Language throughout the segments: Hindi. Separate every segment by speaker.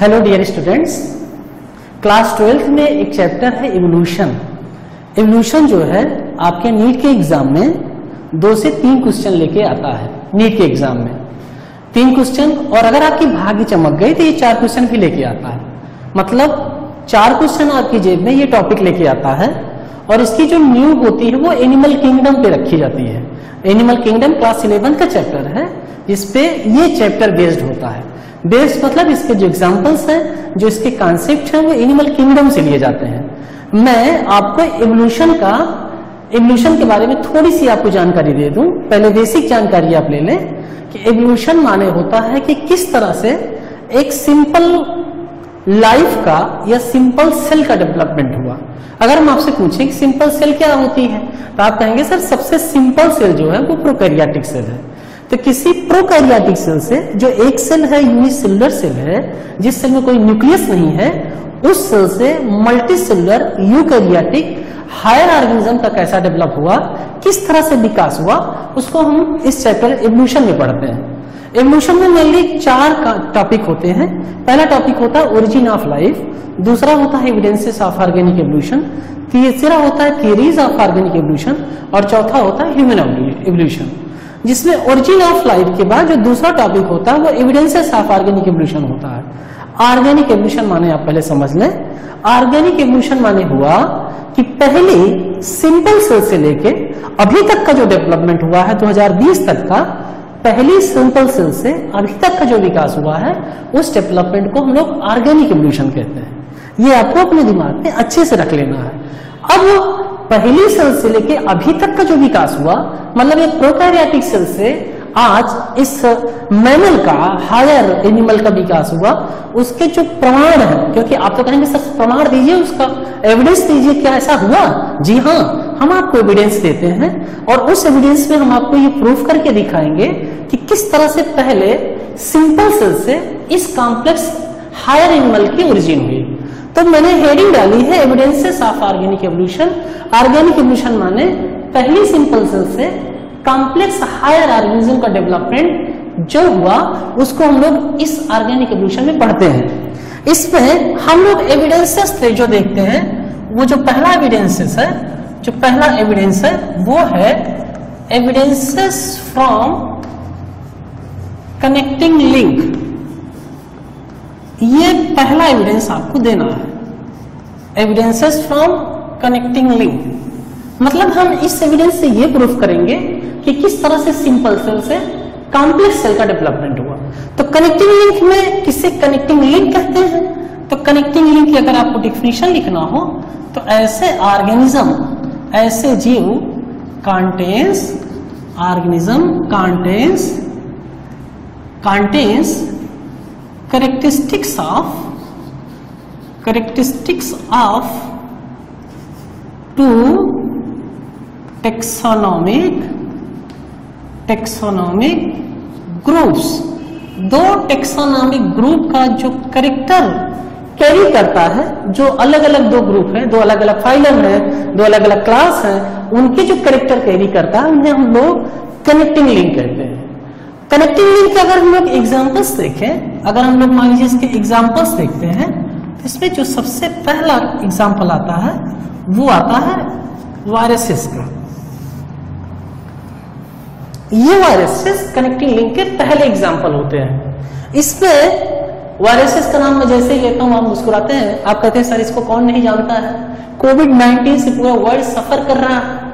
Speaker 1: Hello dear students class twelfth में एक चैप्टर है इवोल्यूशन इवोल्यूशन जो है, आपके नीट के एग्ज़ाम में दो से तीन क्वेश्चन लेके आता है नीट के एग्ज़ाम में। तीन क्वेश्चन और अगर आपकी भाग्य चमक गई तो ये चार क्वेश्चन भी लेके आता है। मतलब चार क्वेश्चन आपकी जेब में ये टॉपिक लेके आता है, और इसकी जो न्यू होती है वो एनिमल किंगडम पे रखी जाती है। एनिमल किंगडम क्लास इलेवन का चैप्टर है, जिसपे ये चैप्टर बेस्ड होता है। बेस्ड मतलब इसके जो एग्जाम्पल्स हैं, जो इसके कॉन्सेप्ट हैं, वो एनिमल किंगडम से लिए जाते हैं। मैं आपको एवोल्यूशन का एवोल्यूशन के बारे में थोड़ी सी आपको जानकारी दे दूँ। पहले बेसिक जानकारी आप ले लें कि एवोल्यूशन माने होता है कि किस तरह से एक सिंपल लाइफ का या सिंपल सेल का डेवलपमेंट हुआ। अगर हम आपसे पूछें कि सिंपल सेल क्या होती है तो आप कहेंगे, सर, सबसे सिंपल सेल जो है वो प्रोकैरियोटिक सेल है। तो किसी प्रोकैरियोटिक सेल से, जो एक सेल है, यूनिसेलुलर सेल है, जिस सेल में कोई न्यूक्लियस नहीं है, उस सेल से multi cellular eukaryotic higher organism का कैसा डेवलप हुआ। किस तरह से विकास हुआ, उसको हम इस चैप्टर एवोल्यूशन में पढ़ते हैं। एवोल्यूशन में मेनली चार टॉपिक होते हैं। पहला टॉपिक होता है ओरिजिन ऑफ़ लाइफ दूसरा होता है एविडेंसेस ऑफ़ ऑर्गेनिक एवोल्यूशन तीसरा होता है थियरीज ऑफ़ ऑर्गेनिक एवोल्यूशन और चौथा होता है ह्यूमन एवोल्यूशन जिसमें ओरिजिन ऑफ़ लाइफ के बाद जो दूसरा टॉपिक होता है, वो एविडेंसेस ऑफ़ ऑर्गेनिक एवोल्यूशन होता है। ऑर्गेनिक एवोल्यूशन माने आप पहले समझ लें। ऑर्गेनिक एवोल्यूशन माने हुआ कि पहले सिंपल सेल से लेके अभी तक का जो डेवलपमेंट हुआ है 2020 तक का, पहली सिंपल सेल से अभी तक का जो विकास हुआ है, उस डेवलपमेंट को हम लोग ऑर्गेनिक एवोल्यूशन कहते हैं। ये आपको अपने दिमाग में अच्छे से रख लेना है। अब पहली सेल से लेके अभी तक का जो विकास हुआ मतलब एक प्रोकैरियोटिक सेल से आज इस मैमल का हायर एनिमल का विकास हुआ, उसके जो प्रमाण है, क्योंकि आप तो कहेंगे, सर, प्रमाण दीजिए उसका एविडेंस दीजिए, क्या ऐसा हुआ? जी हाँ हम आपको एविडेंस देते हैं, और उस एविडेंस में हम आपको ये प्रूफ करके दिखाएँगे कि किस तरह से पहले सिंपल सेल से इस कॉम्प्लेक्स हायर एनिमल की ओरिजिन हुई। तो मैंने हेडिंग डाली है evidences of organic evolution organic evolution माने पहली सिंपल सेल से कॉम्प्लेक्स हायर ऑर्गेनिज्म का डेवलपमेंट जो हुआ, उसको हम लोग इस ऑर्गेनिक एवोल्यूशन में पढ़ते हैं। इसमें हम लोग एविडेंसेस थे जो देखते हैं, वो जो पहला एविडेंसेस है, जो पहला एविडेंस है, वो है एविडेंसेस फ्रॉम कनेक्टिंग लिंक ये पहला एविडेंस आपको देना है। एविडेंसेस फ्रॉम कनेक्टिंग लिंक मतलब हम इस एविडेंस से ये प्रूफ करेंगे कि किस तरह से सिंपल सेल से कॉम्प्लेक्स सेल का डेवलपमेंट हुआ। तो कनेक्टिंग लिंक में किसे कनेक्टिंग लिंक कहते हैं? तो कनेक्टिंग लिंक की अगर आपको डिफिनेशन लिखना हो तो ऐसे ऑर्गेनिज्म ऐसे जीव contains, organism contains contains characteristics of characteristics of two taxonomic taxonomic groups. दो टेक्सोनॉमिक ग्रुप का जो करेक्टर कैरी करता है, जो अलग अलग दो ग्रुप है, दो अलग अलग फाइलम है, दो अलग अलग क्लास है, उनके जो करेक्टर कैरी करता है, उन्हें हम लोग कनेक्टिंग लिंक कहते हैं। कनेक्टिंग लिंक के अगर हम लोग एग्जाम्पल्स देखें, अगर हम लोग मान लीजिए इसके एग्जाम्पल्स देखते हैं तो इसमें जो सबसे पहला एग्ज़ाम्पल आता है, वो आता है वायरसेस का। ये वायरसेस कनेक्टिंग लिंक के पहले एग्ज़ाम्पल होते हैं। इसमें वायरसेस का नाम मैं जैसे ही लेता हूँ, आप मुस्कुराते हैं, आप कहते हैं, सर, इसको कौन नहीं जानता है? कोविड 19 से पूरा वर्ल्ड सफ़र कर रहा है।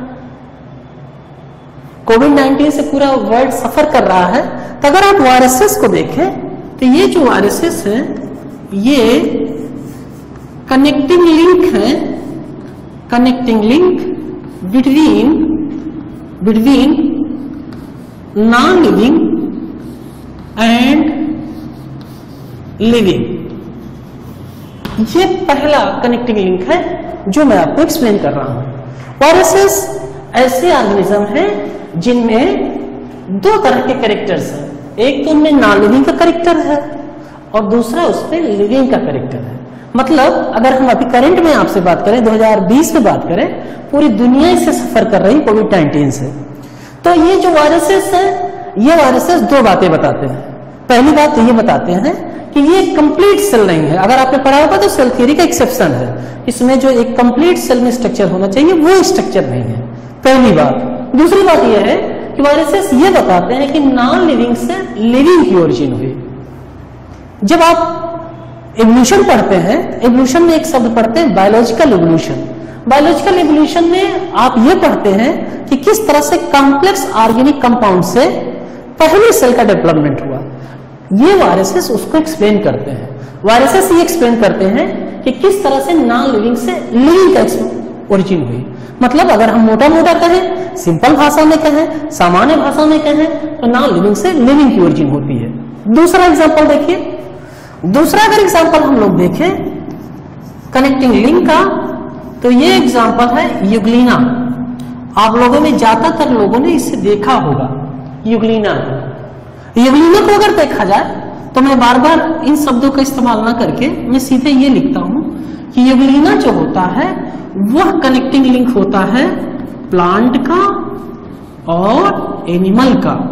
Speaker 1: कोविड 19 से पूरा वर्ल्ड सफ़र कर रहा है तो अगर आप वायरसेस को देखें तो ये जो वायरसेस है, ये कनेक्टिंग लिंक है connecting link between between non living and living ये पहला कनेक्टिंग लिंक है, जो मैं आपको एक्सप्लेन कर रहा हूँ। वायरसेस ऐसे ऑर्गेनिज्म हैं जिनमें दो तरह के करेक्टर्स हैं। एक तो उनमें नॉन लिविंग का करेक्टर है और दूसरा उसमें लिविंग का करेक्टर है। मतलब अगर हम अभी करंट में आपसे बात करें 2020 में बात करें, पूरी दुनिया इससे सफ़र कर रही कोविड 19 से। तो ये जो वायरसेस है, ये वायरसेस दो बातें बताते हैं। पहली बात तो ये बताते हैं कि ये कंप्लीट सेल नहीं है। अगर आपने पढ़ा होगा तो सेल थ्योरी का एक्सेप्शन है। इसमें जो एक कंप्लीट सेल में स्ट्रक्चर होना चाहिए, वो स्ट्रक्चर नहीं है। पहली बात। दूसरी बात यह है कि वायरसेस ये बताते हैं कि नॉन लिविंग से लिविंग की ओरिजिन हुई। जब आप एवोल्यूशन पढ़ते हैं एवोल्यूशन में एक शब्द पढ़ते हैं बायोलॉजिकल एवोल्यूशन बायोलॉजिकल एवोल्यूशन में आप ये पढ़ते हैं कि किस तरह से कॉम्प्लेक्स ऑर्गेनिक कंपाउंड से पहले सेल का डेवलपमेंट हुआ। ये वायरसेस उसको एक्सप्लेन करते हैं। वायरसेस ये एक्सप्लेन करते हैं कि किस तरह से नॉन लिविंग से लिविंग का ओरिजिन हुई। मतलब अगर हम मोटा मोटा कहें, सिंपल भाषा में कहें, सामान्य भाषा में कहें तो नॉन लिविंग से लिविंग की ओरिजिन होती है। दूसरा एग्ज़ाम्पल देखिए। दूसरा अगर एग्ज़ाम्पल हम लोग देखें कनेक्टिंग लिंक का तो ये एग्ज़ाम्पल है युगलीना। आप लोगों में ज़्यादातर लोगों ने इसे देखा होगा, युगलीना। युगलीना को अगर देखा जाए तो मैं बार बार इन शब्दों का इस्तेमाल ना करके, मैं सीधे ये लिखता हूँ कि युगलीना जो होता है वह कनेक्टिंग लिंक होता है प्लांट का और एनिमल का।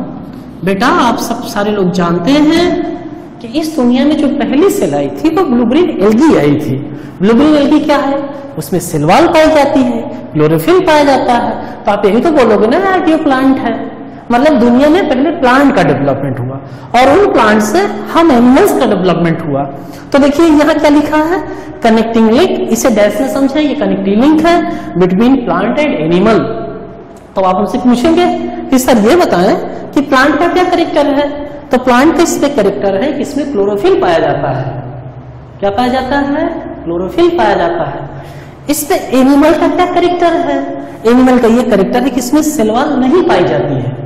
Speaker 1: बेटा, आप सब सारे लोग जानते हैं कि इस दुनिया में जो पहली सेल आई थी, वो ब्लूग्रीन एल्गी आई थी। ब्लूग्रीन एल्गी क्या है? उसमें सिलवाल पाई जाती है क्लोरोफिल पाया जाता है। तो आप यही तो बोलोगे ना, यार, ये प्लांट है। मतलब दुनिया में पहले प्लांट का डेवलपमेंट हुआ और उन प्लांट से हम एनिमल्स का डेवलपमेंट हुआ। तो देखिए, यहाँ क्या लिखा है? कनेक्टिंग लिंक इसे डैश में समझे ये कनेक्टिंग लिंक है बिटवीन प्लांट एंड एनिमल तो आप हमसे पूछेंगे, कि सर ये बताएँ कि प्लांट का क्या करेक्टर है? तो प्लांट का इसमें करेक्टर है कि इसमें क्लोरोफिल पाया जाता है। क्या पाया जाता है? क्लोरोफिल पाया जाता है। इसमें एनिमल का क्या करेक्टर है? एनिमल का ये करेक्टर है कि इसमें सेलवाल नहीं पाई जाती है।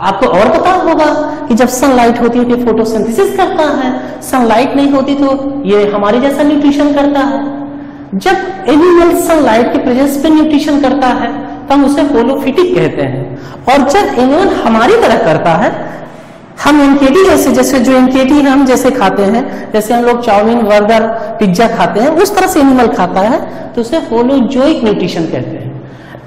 Speaker 1: आपको और पता होगा कि जब सनलाइट होती है तो फोटोसिंथेसिस करता है। सनलाइट नहीं होती तो ये हमारे जैसा न्यूट्रिशन करता है। जब एनिमल सनलाइट के प्रेजेंस पे न्यूट्रिशन करता है तो हम उसे होलोफिटिक कहते हैं। और जब एनिमल हमारी तरह करता है, हम एनकेटी जैसे जैसे जो एनकेटी हम जैसे खाते हैं, जैसे हम लोग चाउमीन, बर्गर, पिज्जा खाते हैं, उस तरह से एनिमल खाता है तो उसे होलोजोइक न्यूट्रिशन कहते हैं।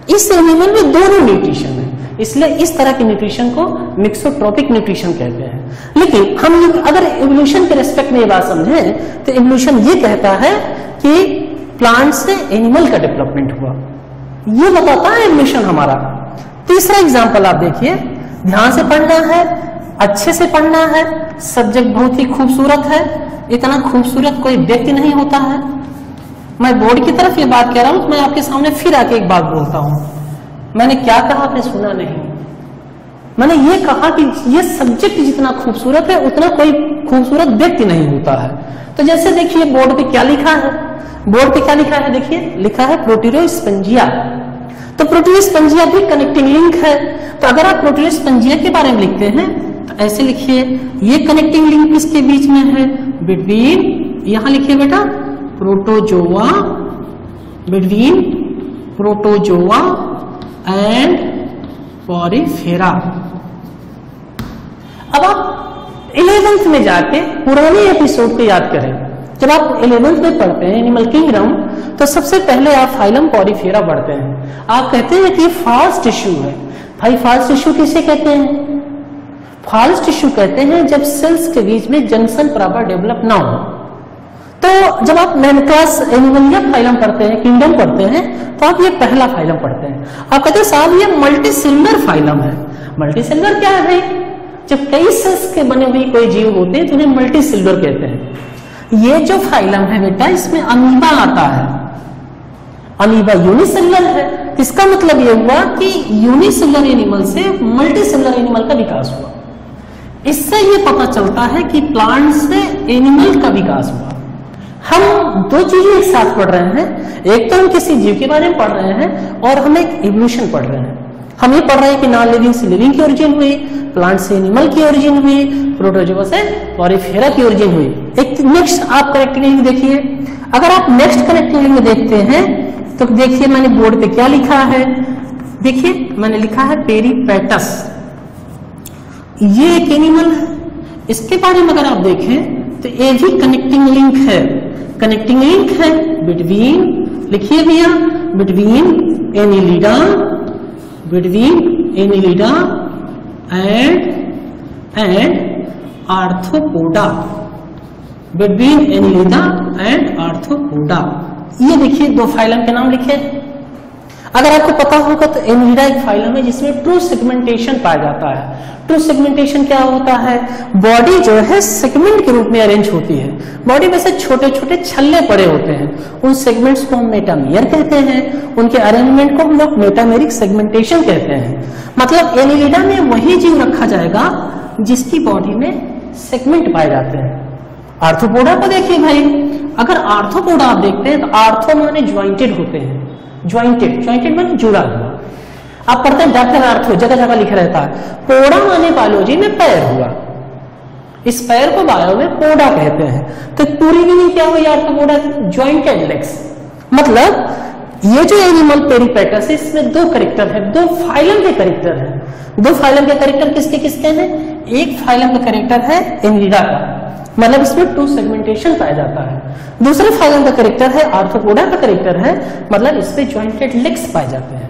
Speaker 1: इस एनिमल में दोनों न्यूट्रिशन इसलिए इस तरह के न्यूट्रिशन को मिक्सोट्रोपिक न्यूट्रिशन कहते हैं। लेकिन हम अगर एवोल्यूशन के रेस्पेक्ट में ये बात समझें तो एवोल्यूशन ये कहता है कि प्लांट से एनिमल का डेवलपमेंट हुआ। ये बताता है एवोल्यूशन हमारा। तीसरा एग्ज़ाम्पल आप देखिए। ध्यान से पढ़ना है, अच्छे से पढ़ना है सब्जेक्ट बहुत ही खूबसूरत है, इतना खूबसूरत कोई व्यक्ति नहीं होता है। मैं बोर्ड की तरफ़ ये बात कह रहा हूँ मैं आपके सामने फिर आके एक बात बोलता हूँ। मैंने क्या कहा आपने सुना नहीं। मैंने ये कहा कि ये सब्जेक्ट जितना खूबसूरत है, उतना कोई खूबसूरत व्यक्ति नहीं होता है। तो जैसे देखिए, बोर्ड पे क्या लिखा है? बोर्ड पे क्या लिखा है देखिए? लिखा है प्रोटीरोस्पंजिया तो प्रोटीरोस्पंजिया भी कनेक्टिंग लिंक है। तो अगर आप प्रोटीरोस्पंजिया के बारे में लिखते हैं तो ऐसे लिखिए, ये कनेक्टिंग लिंक किसके बीच में है? बिटवीन यहाँ लिखिए बेटा protozoa between protozoa and porifera अब आप इलेवेंथ में जाके पुराने एपिसोड को याद करें। जब आप इलेवेंथ में पढ़ते हैं एनिमल किंगडम तो सबसे पहले आप फाइलम पॉरीफेरा पढ़ते हैं। आप कहते हैं कि फास्ट टिश्यू है। भाई फास्ट टिश्यू किसे कहते हैं? फास्ट टिश्यू कहते हैं जब सेल्स के बीच में जंक्शन प्रॉपर डेवलप ना हो। तो जब आप मेन क्लास एनिमल या फाइलम पढ़ते हैं किंगडम पढ़ते हैं तो आप ये पहला फाइलम पढ़ते हैं। आप कहते हैं, साहब, ये मल्टी फाइलम है। मल्टी सिल्वर क्या है? जब कई सेल्स के बने हुए कोई जीव होते हैं तो उन्हें मल्टी सिल्वर कहते हैं। ये जो फाइलम है बेटा, इसमें अमीबा आता है। अमीबा यूनिसेलुलर है। इसका मतलब यह हुआ कि यूनिसेलुलर एनिमल से मल्टी सेलुलर एनिमल का विकास हुआ। इससे यह पता चलता है कि प्लांट से एनिमल का विकास हुआ। हम दो चीज़ें एक साथ पढ़ रहे हैं। एक तो हम किसी जीव के बारे में पढ़ रहे हैं और हम एक इवोल्यूशन पढ़ रहे हैं। हम ये पढ़ रहे हैं कि नॉन लिविंग से लिविंग की ओरिजिन हुई प्लांट से एनिमल की ओरिजिन हुई प्रोटोजोआ से पॉरीफेरा की ओरिजिन हुई। एक नेक्स्ट आप कनेक्टिंग लिंक देखिए। अगर आप नेक्स्ट कनेक्टिंग लिंक देखते हैं तो देखिए मैंने बोर्ड पे क्या लिखा है। देखिए, मैंने लिखा है पेरीपैटस ये एक एनिमल है। इसके बारे में अगर आप देखें तो ये भी कनेक्टिंग लिंक है। कनेक्टिंग लिंक है बिटवीन लिखिए भैया between annelida between annelida and and arthropoda between annelida and arthropoda ये देखिए, दो फाइलम के नाम लिखे अगर आपको पता होगा तो एनिलिडा एक फाइलम है जिसमें ट्रू सेगमेंटेशन पाया जाता है। ट्रू सेगमेंटेशन क्या होता है? बॉडी जो है सेगमेंट के रूप में अरेंज होती है। बॉडी में से छोटे छोटे छल्ले पड़े होते हैं। उन सेगमेंट्स को हम मेटामियर कहते हैं। उनके अरेंजमेंट को हम लोग मेटामेरिक सेगमेंटेशन कहते हैं। मतलब एनिलिडा में वही जीव रखा जाएगा जिसकी बॉडी में सेगमेंट पाए जाते हैं। आर्थोपोडा को देखिए भाई। अगर आर्थोपोडा आप देखते हैं तो आर्थो माने ज्वाइंटेड होते हैं। ज्वाइंटेड ज्वाइंटेड माने जुड़ा हुआ। आप पढ़ते हैं डॉक्टर आर्थो जगह जगह लिखा रहता है पोड़ा माने बायोलॉजी में पैर हुआ। इस पैर को बायो में पोडा कहते हैं। तो पूरी मीनिंग क्या हुई आर्थोपोडा ज्वाइंटेड लेग्स मतलब ये जो एनिमल पेरीपेटस है, इसमें दो करेक्टर है, दो फाइलम के करेक्टर है। दो फाइलम के करेक्टर किसके किसके हैं? एक फाइलम का करेक्टर है, एनिडा का। मतलब इसमें टू सेगमेंटेशन पाया जाता है। दूसरे फाइलम का करेक्टर है आर्थोपोडा का करेक्टर है मतलब इसमें ज्वाइंटेड लेग्स पाए जाते हैं।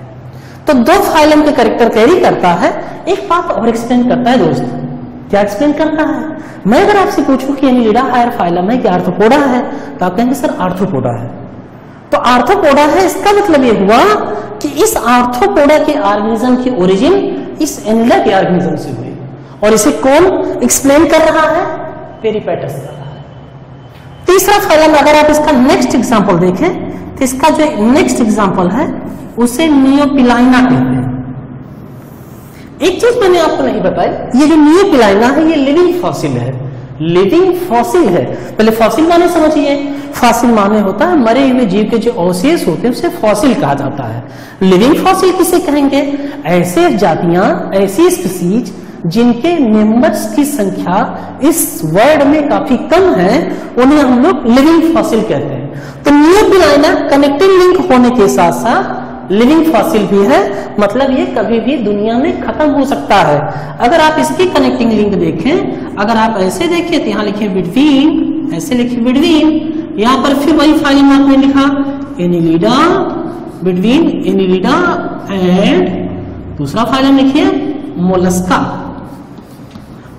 Speaker 1: तो दो फाइलम के करेक्टर कैरी करता है, एक बात और एक्सप्लेन करता है दोस्त। क्या एक्सप्लेन करता है? मैं अगर आपसे पूछूँ कि एनिलिडा हायर फाइलम है कि आर्थोपोडा है तो आप कहेंगे, सर आर्थोपोडा है। तो आर्थोपोडा है, इसका मतलब ये हुआ कि इस आर्थोपोडा के ऑर्गेनिज्म की ओरिजिन इस एनिला के ऑर्गेनिज्म से हुई। और इसे कौन एक्सप्लेन कर रहा है? पेरीपेटस कर रहा है। तीसरा फाइलम अगर आप इसका नेक्स्ट एग्जांपल देखें तो इसका जो नेक्स्ट एग्जांपल है उसे नियोपिलाइना कहते हैं। एक चीज़ मैंने आपको नहीं बताई ये जो नियोपिलाइना है ये लिविंग फॉसिल है। लिविंग फॉसिल है। पहले फॉसिल माने समझिए। फॉसिल माने होता है मरे हुए जीव के जो अवशेष होते हैं उसे फॉसिल कहा जाता है। लिविंग फॉसिल किसे कहेंगे? ऐसे जातियाँ ऐसी स्पीसीज जिनके मेंबर्स की संख्या इस वर्ल्ड में काफ़ी कम है, उन्हें हम लोग लिविंग फॉसिल कहते हैं। तो नियोपिलाइना कनेक्टिंग लिंक होने के साथ साथ लिविंग फॉसिल भी है। मतलब ये कभी भी दुनिया में खत्म हो सकता है। अगर आप इसकी कनेक्टिंग लिंक देखें, अगर आप ऐसे देखें तो यहाँ लिखे बिटवीन ऐसे लिखे बिटवीन यहाँ पर फिर वही फ़ाइल आपने लिखा एनिलिडा बिटवीन एनिलिडा एंड दूसरा फ़ाइल लिखिए मोलस्का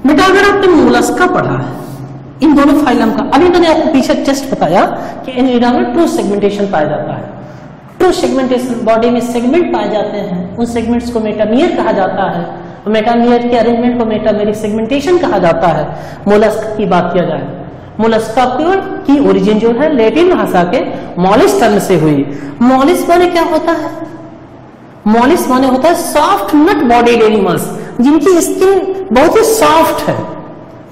Speaker 1: बेटा अगर आपने मोलस्का पढ़ा है। इन दोनों फाइलम का। अभी मैंने आपको पीछे जस्ट बताया कि एनिलिडा में ट्रू सेगमेंटेशन पाया जाता है। ट्रू सेगमेंटेशन बॉडी में सेगमेंट पाए जाते हैं। उन सेगमेंट्स को मेटामियर कहा जाता है। मेटामियर के अरेंजमेंट को मेटामेरिक सेगमेंटेशन कहा जाता है। मोलस्क की बात किया जाए। मोलस्का की ओरिजिन जो है, लेटिन भाषा के मॉलिस टर्म से हुई। मॉलिस माने क्या होता है? मॉलिस माने होता है सॉफ्ट नट बॉडीड एनिमल्स जिनकी स्किन बहुत ही सॉफ्ट है,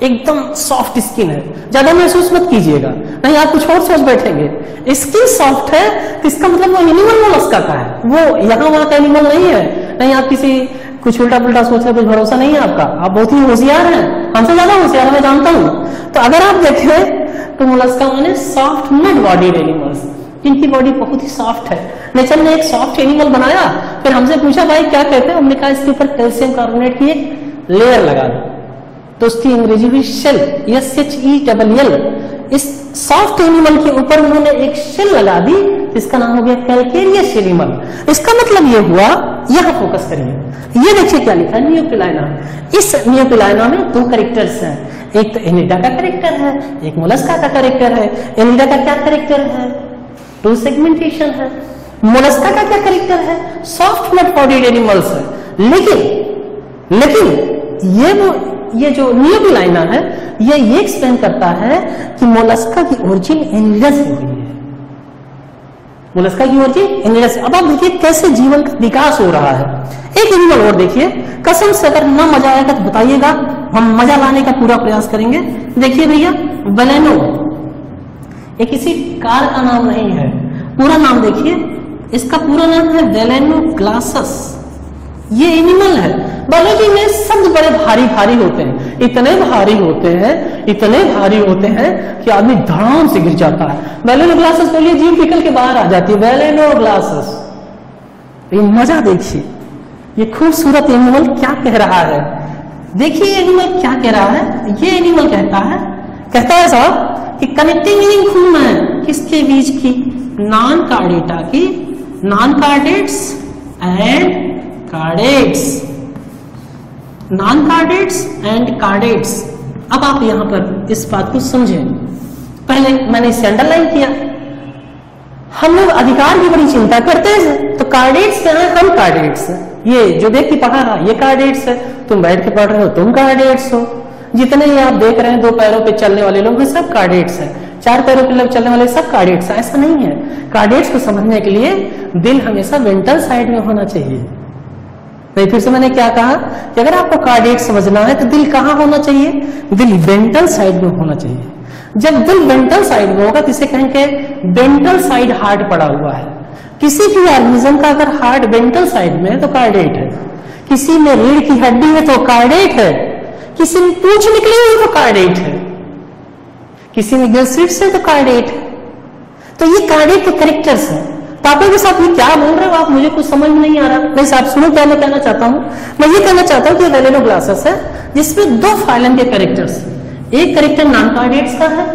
Speaker 1: एकदम सॉफ्ट स्किन है। ज़्यादा महसूस मत कीजिएगा। नहीं, आप कुछ और सोच बैठेंगे। स्किन सॉफ्ट है तो इसका मतलब वो एनिमल मोलस्का का है। वो यहाँ वहाँ का एनिमल नहीं है। नहीं, आप किसी, कुछ उल्टा पुल्टा सोच रहे कुछ भरोसा नहीं है आपका। आप बहुत ही होशियार हैं। हमसे ज़्यादा होशियार मैं जानता हूँ। तो अगर आप देखें तो मोलस्का माने सॉफ्ट नट बॉडीड एनिमल्स जिनकी बॉडी बहुत ही सॉफ्ट है। नेचर ने एक सॉफ्ट एनिमल बनाया। फिर हमसे पूछा, भाई, क्या कहते हैं? हमने कहा, इसके ऊपर कैल्शियम कार्बोनेट की एक लेयर लगा दो। तो उसकी अंग्रेज़ी हुई shell S H E double L इस सॉफ्ट एनिमल के ऊपर उन्होंने एक शेल लगा दी इसका नाम हो गया कैलकेरियस एनिमल इसका मतलब ये हुआ, यहाँ फोकस करिए। ये देखिए क्या लिखा है इस नियोपिलाइना में दो करेक्टर्स हैं। एक तो एनिडा का करेक्टर है, एक मोलस्का का करेक्टर है। एनिडा का क्या करेक्टर है? टू सेगमेंटेशन है। मोलस्का का क्या करेक्टर है? सॉफ्ट नट बॉडीड एनिमल्स है। लेकिन लेकिन, ये वो, ये जो नियोबिलाइना है, ये ये एक्सप्लेन करता है कि मोलस्का की ओरिजिन एनिडा से हुई है मोलस्का की ओरिजिन एनिडा से अब आप देखिए कैसे जीवन का विकास हो रहा है। एक एनिमल और देखिए। कसम से अगर ना मज़ा आएगा तो बताइएगा। हम मज़ा लाने का पूरा प्रयास करेंगे। देखिए भैया बलेनो ये किसी कार का नाम नहीं है। पूरा नाम देखिए। इसका पूरा नाम है वेलेनो ग्लासस। ये एनिमल है। बायोलॉजी में शब्द बड़े भारी भारी होते हैं। इतने भारी होते हैं, इतने भारी होते हैं कि आदमी धड़ाम से गिर जाता है। वेलेनो ग्लासेस बोलिए, जीव निकल के बाहर आ जाती है। वेलेनो ग्लासेस। ये मज़ा देखिए। ये खूबसूरत एनिमल क्या कह रहा है? देखिए एनिमल क्या कह रहा है। ये एनिमल कहता है कहता है साहब कि कनेक्टिंग लिंक हूँ मैं किसके बीच की? नॉन कार्डेटा की and chordates non chordates and chordates अब आप यहाँ पर इस बात को समझें। पहले मैंने इसे अंडरलाइन किया। हम लोग अधिकार की बड़ी चिंता करते हैं तो कार्डेट्स है हम कार्डेट्स हैं। ये जो व्यक्ति पढ़ा रहा, ये कार्डेट्स है। तुम बैठ के पढ़ रहे हो, तुम कार्डेट्स हो। जितने ही आप देख रहे हैं, दो पैरों पे चलने वाले लोग सब कार्डेट्स हैं। चार पैरों के लोग चलने वाले सब कार्डेट्स हैं, ऐसा नहीं है। कार्डेट्स को समझने के लिए दिल हमेशा वेंटल साइड में होना चाहिए। नहीं फिर से मैंने क्या कहा कि अगर आपको कार्डियक समझना है तो दिल कहाँ होना चाहिए? दिल वेंटल साइड में होना चाहिए। जब दिल वेंटल साइड में होगा तो इसे कहेंगे वेंटल साइड हार्ट पड़ा हुआ है। किसी भी ऑर्गेनिज्म का अगर हार्ट वेंटल साइड में है तो कार्डेट है। किसी में रीढ़ की हड्डी है तो कार्डेट है। किसी में पूछ निकली हुई तो कार्डेट है। किसी में गिलसिट्स है तो कार्डेट तो ये कार्डेट के करेक्टर्स हैं। पापा के साथ ये क्या बोल रहे हो? आप मुझे कुछ समझ में नहीं आ रहा। मैं साहब सुनो, क्या मैं कहना चाहता हूँ? मैं ये कहना चाहता हूँ कि वेलेनो ग्लासेस है, जिसमें दो फाइलम के करेक्टर्स एक करेक्टर नॉन कार्डेट्स का है।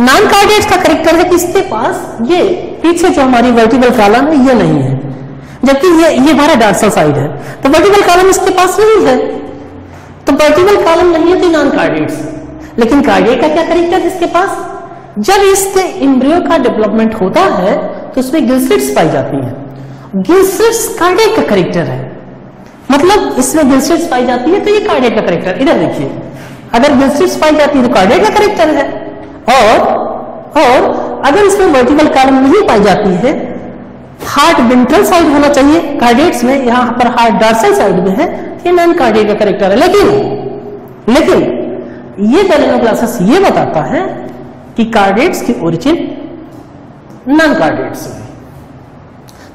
Speaker 1: नॉन कार्डेट्स का करेक्टर है कि इसके पास? ये पीछे जो हमारी वर्टिकल कॉलम है, ये नहीं है। जबकि ये ये हमारा डार्सल साइड है। तो वर्टिकल कॉलम इसके पास नहीं है। तो वर्टिकल कॉलम नहीं है तो नॉन कार्डेट्स लेकिन कार्डियक का क्या है इसके पास? जब इसके इम्ब्रियो का डेवलपमेंट होता है तो उसमें गिल्सिट्स पाई जाती हैं। गिल्सिट्स कार्डियक का करेक्टर है। मतलब इसमें गिल्सिट्स पाई जाती है तो ये कार्डियक का करेक्टर इधर देखिए। अगर गिल्सिट्स पाई जाती है तो कार्डियक का करेक्टर है। और और, अगर इसमें वर्टिकल कॉलम नहीं पाई जाती है हार्ट वेंट्रल साइड होना चाहिए। कार्डियट्स में यहाँ पर हार्ट डार्सल साइड में है। ये नॉन कार्डियक का करेक्टर है। लेकिन लेकिन ये क्लासेस ये बताता है कि कार्डेट्स की ओरिजिन नॉन कार्डियट्स में।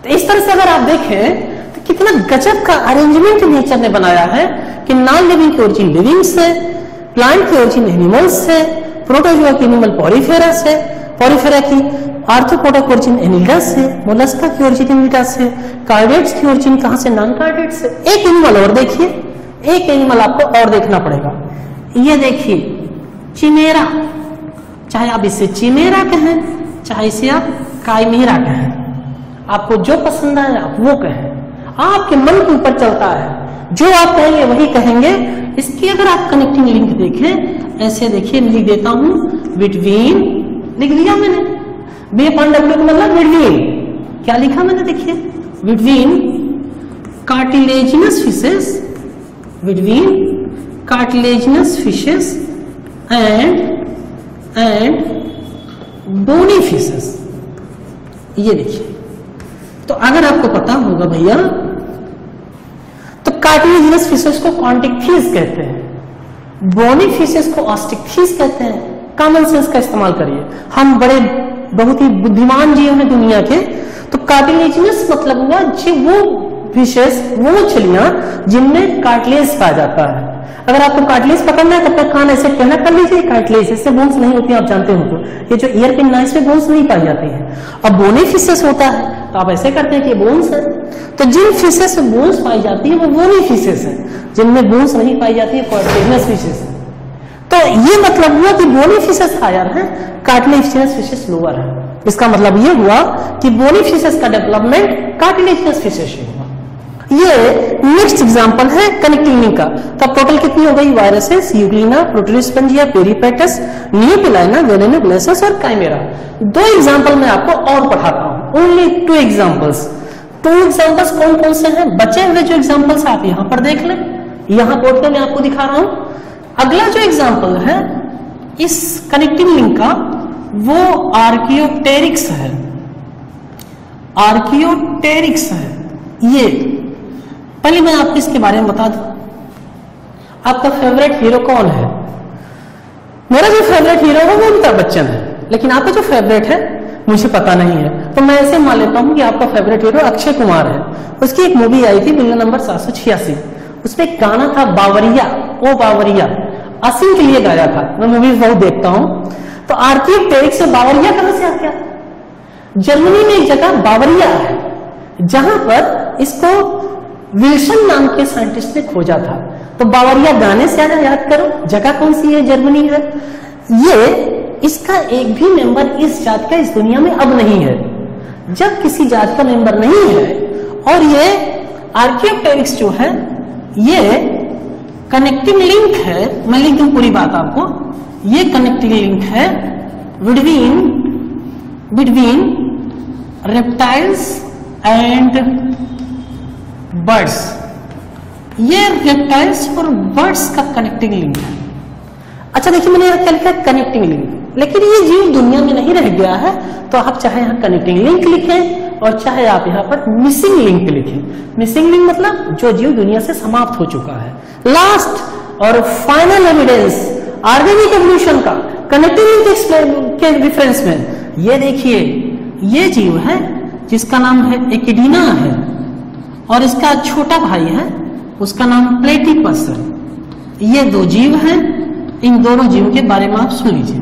Speaker 1: तो इस तरह से अगर आप देखें तो कितना गजब का अरेंजमेंट नेचर ने बनाया है कि नॉन लिविंग की ओरिजिन लिविंग से प्लांट की ओरिजिन एनिमल्स से प्रोटोजुआ की एनिमल पॉरीफेरा से पॉरीफेरा की आर्थोपोडा की ओरिजिन एनिल्डा से मोलस्का की ओरिजिन एनिल्डा से कार्डेट्स की ओरिजिन कहाँ से नॉन कार्डेट्स से एक एनिमल और देखिए, एक एनिमल आपको और देखना पड़ेगा। ये देखिए, चिमेरा। चाहे आप इसे चिमेरा कहें, चाहे इसे आप कायमेरा कहें। आपको जो पसंद आए, आप वो कहें। आपके मन के ऊपर चलता है। जो आप कहेंगे वही कहेंगे, इसकी अगर आप कनेक्टिंग लिंक देखें, ऐसे देखिए लिख देता हूँ। बिटवीन लिख दिया मैंने। बी अपॉन डब्ल्यू का मतलब बिटवीन क्या लिखा मैंने देखिए? Between cartilaginous fishes between cartilaginous fishes and and bony fishes ये देखिए। तो अगर आपको पता होगा भैया तो कार्टिलेजिनस फिशेस को कॉन्टिक्थीज कहते हैं। बोनी फिशेस को ऑस्टिक्थीज कहते हैं। कॉमन सेंस का इस्तेमाल करिए। हम बड़े, बहुत ही बुद्धिमान जीव हैं दुनिया के। तो कार्टिलेजिनस मतलब हुआ जी, वो फिशेस वो मछलियाँ जिनमें कार्टिलेज पाया जाता है। अगर आपको कार्टिलेज पकड़ना है तब तक कान ऐसे कहना कर लीजिए। कार्टिलेज इससे बोन्स नहीं होती, आप जानते हो तो ये जो ईयर पिन ना इसमें बोन्स नहीं पाई जाती है। अब बोने फिशेस होता है तो आप ऐसे करते हैं कि बोन्स है। तो जिन फिशेस में बोन्स पाई जाती है, वो बोनी फिशेस है। जिनमें बोन्स नहीं पाई जाती है फिशेस है। तो ये मतलब हुआ कि बोनी फिशेस हायर है कार्टिलेजिनस फिशेस लोअर है। इसका मतलब ये हुआ कि बोनी फिशेस का डेवलपमेंट कार्टिलेजिनस फिशेस हुआ। ये नेक्स्ट एग्जांपल है कनेक्टिंग का। तो अब टोटल कितनी हो गई? Viruses euglena proterospongia peripatus neopilina balanoglossus और काइमेरा दो एग्जांपल मैं आपको और पढ़ाता हूँ। Only two examples two examples कौन कौन से हैं? बचे हुए जो एग्जांपल्स आप यहाँ पर देख लें। यहाँ बोर्ड पे मैं आपको दिखा रहा हूँ। अगला जो एग्जांपल है, इस कनेक्टिंग लिंक का, वो आर्कियोटेरिक्स है। आर्कियोटेरिक्स है। ये पहले मैं आपको इसके बारे में बता दू। आपका फेवरेट हीरो कौन है? मेरा जो फेवरेट हीरो है, वो अमिताभ बच्चन है। लेकिन आपका जो फेवरेट है, मुझे पता नहीं है। तो मैं ऐसे मान लेता हूँ कि आपका फेवरेट हीरो अक्षय कुमार है। उसकी एक मूवी आई थी बिल्ला नंबर सात सौ छियासी। उसमें एक गाना था, बावरिया, ओ बावरिया। असीम के लिए गाया था। मैं मूवीज़ बहुत देखता हूँ। तो आर्थिक से बावरिया कहाँ से आ गया? जर्मनी में एक जगह बावरिया है, जहाँ पर इसको विल्सन नाम के साइंटिस्ट ने खोजा था। तो बावरिया गाने से आना याद करो, जगह कौन सी है? जर्मनी है। ये, इसका एक भी मेंबर इस जात का इस दुनिया में अब नहीं है। जब किसी जात का मेंबर नहीं है, और ये आर्कियोपेरिक्स जो है, ये कनेक्टिंग लिंक है। मैं लिख दू पूरी बात आपको। ये कनेक्टिंग लिंक है between between reptiles and birds. ये रेप्टाइल्स और बर्ड्स का कनेक्टिंग लिंक है। अच्छा देखिए, मैंने क्या लिखा है कनेक्टिंग लिंक लेकिन ये जीव दुनिया में नहीं रह गया है तो आप चाहे यहाँ कनेक्टिंग लिंक लिखें और चाहे आप यहाँ पर मिसिंग लिंक लिखें। मिसिंग लिंक मतलब जो जीव दुनिया से समाप्त हो चुका है। लास्ट और फाइनल एविडेंस ऑर्गेनिक एवोल्यूशन का कनेक्टिंग लिंक के डिफरेंस में। ये देखिए, ये जीव है, जिसका नाम है एकिडीना है। और इसका छोटा भाई है, उसका नाम प्लेटिपस है ये दो जीव हैं, इन दोनों जीव के बारे में आप सुन लीजिए।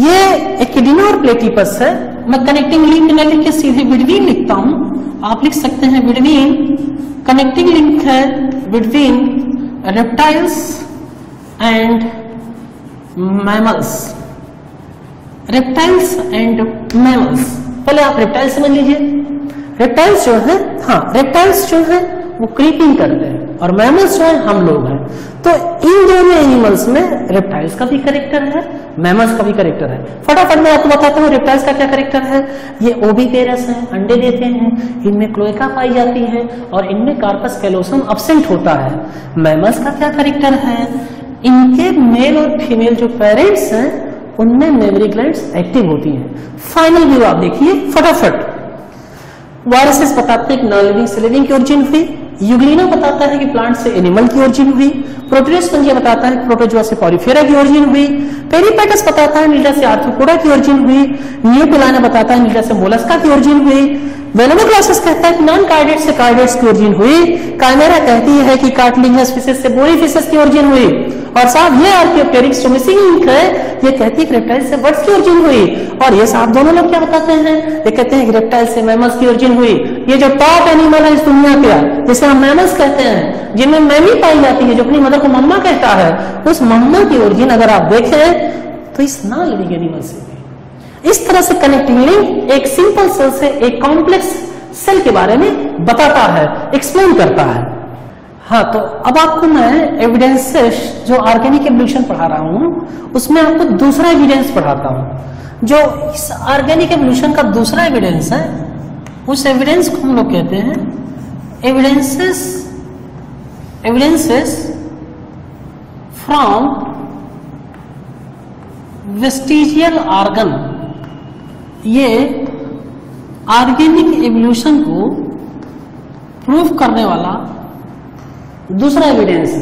Speaker 1: ये एकिडीना और प्लेटिपस है, मैं कनेक्टिंग लिंक न लिख के सीधे बिटवीन लिखता हूँ। आप लिख सकते हैं बिटवीन कनेक्टिंग लिंक है between reptiles and mammals reptiles and mammals पहले आप रेप्टाइल समझ लीजिए। रेप्टाइल्स जो है हाँ रेप्टाइल्स जो है, वो क्रीपिंग करते हैं और मैमल्स जो है, हम लोग हैं। तो इन दोनों एनिमल्स में रेप्टाइल्स का भी करेक्टर है मैमल्स का भी करेक्टर है। फटाफट मैं आपको बताता हूँ रेप्टाइल्स का क्या करेक्टर है। ये ओबी पेरस है, अंडे देते हैं, इनमें क्लोएका पाई जाती है और इनमें कार्पस कैलोसम अब्सेंट होता है। मैमल्स का क्या करेक्टर है? इनके मेल और फीमेल जो पेरेंट्स हैं, उनमें मेमोरी ग्लैंड्स एक्टिव होती हैं। फाइनल व्यू आप देखिए, फटाफट। वायरसेस बताते हैं नॉन से लिविंग की ओरिजिन हुई, यूग्लिना बताता है कि प्लांट से एनिमल की ओरिजिन हुई प्रोटीस पंजिया बताता है प्रोटोजुआ से पॉरीफेरा की ओरिजिन हुई पेरीपेटस बताता है नीला से आर्थ्रोपोडा की ओरिजिन हुई न्यूपिलाना बताता है नीला से मोलस्का की ओरिजिन हुई वेलोमोक्लासिस कहता है कि नॉन कार्डेट से कार्डेट्स की ओरिजिन हुई काइमेरा कहती है कि कार्टिलिजिनस फिशेस से बोरी फिशेस की ओरिजिन हुई। और साहब ये आर्कियोप्टेरिक्स जो मिसिंग लिंक है। ये कहती है रेप्टाइल से बर्ड्स की ओरिजिन हुई। और ये साहब दोनों लोग क्या बताते हैं? ये कहते हैं रेप्टाइल से मैमल्स की ओरिजिन हुई। ये जो टॉप एनिमल है इस दुनिया का, जिसे हम मैमल्स कहते हैं, जिनमें मैमी पाई जाती है, जो अपनी मदर को मम्मा कहता है, उस मम्मा की ओरिजिन अगर आप देखें तो इस नॉन लिविंग एनिमल से इस तरह से कनेक्टिंग लिंक एक सिंपल सेल से एक कॉम्प्लेक्स सेल के बारे में बताता है एक्सप्लेन करता है। हाँ तो अब आपको मैं एविडेंसेस जो ऑर्गेनिक एवोल्यूशन पढ़ा रहा हूँ, उसमें आपको दूसरा एविडेंस पढ़ाता हूँ। जो इस ऑर्गेनिक एवोल्यूशन का दूसरा एविडेंस है, उस एविडेंस को हम लोग कहते हैं evidences evidences from vestigial organ ये ऑर्गेनिक एवोल्यूशन को प्रूफ करने वाला दूसरा एविडेंस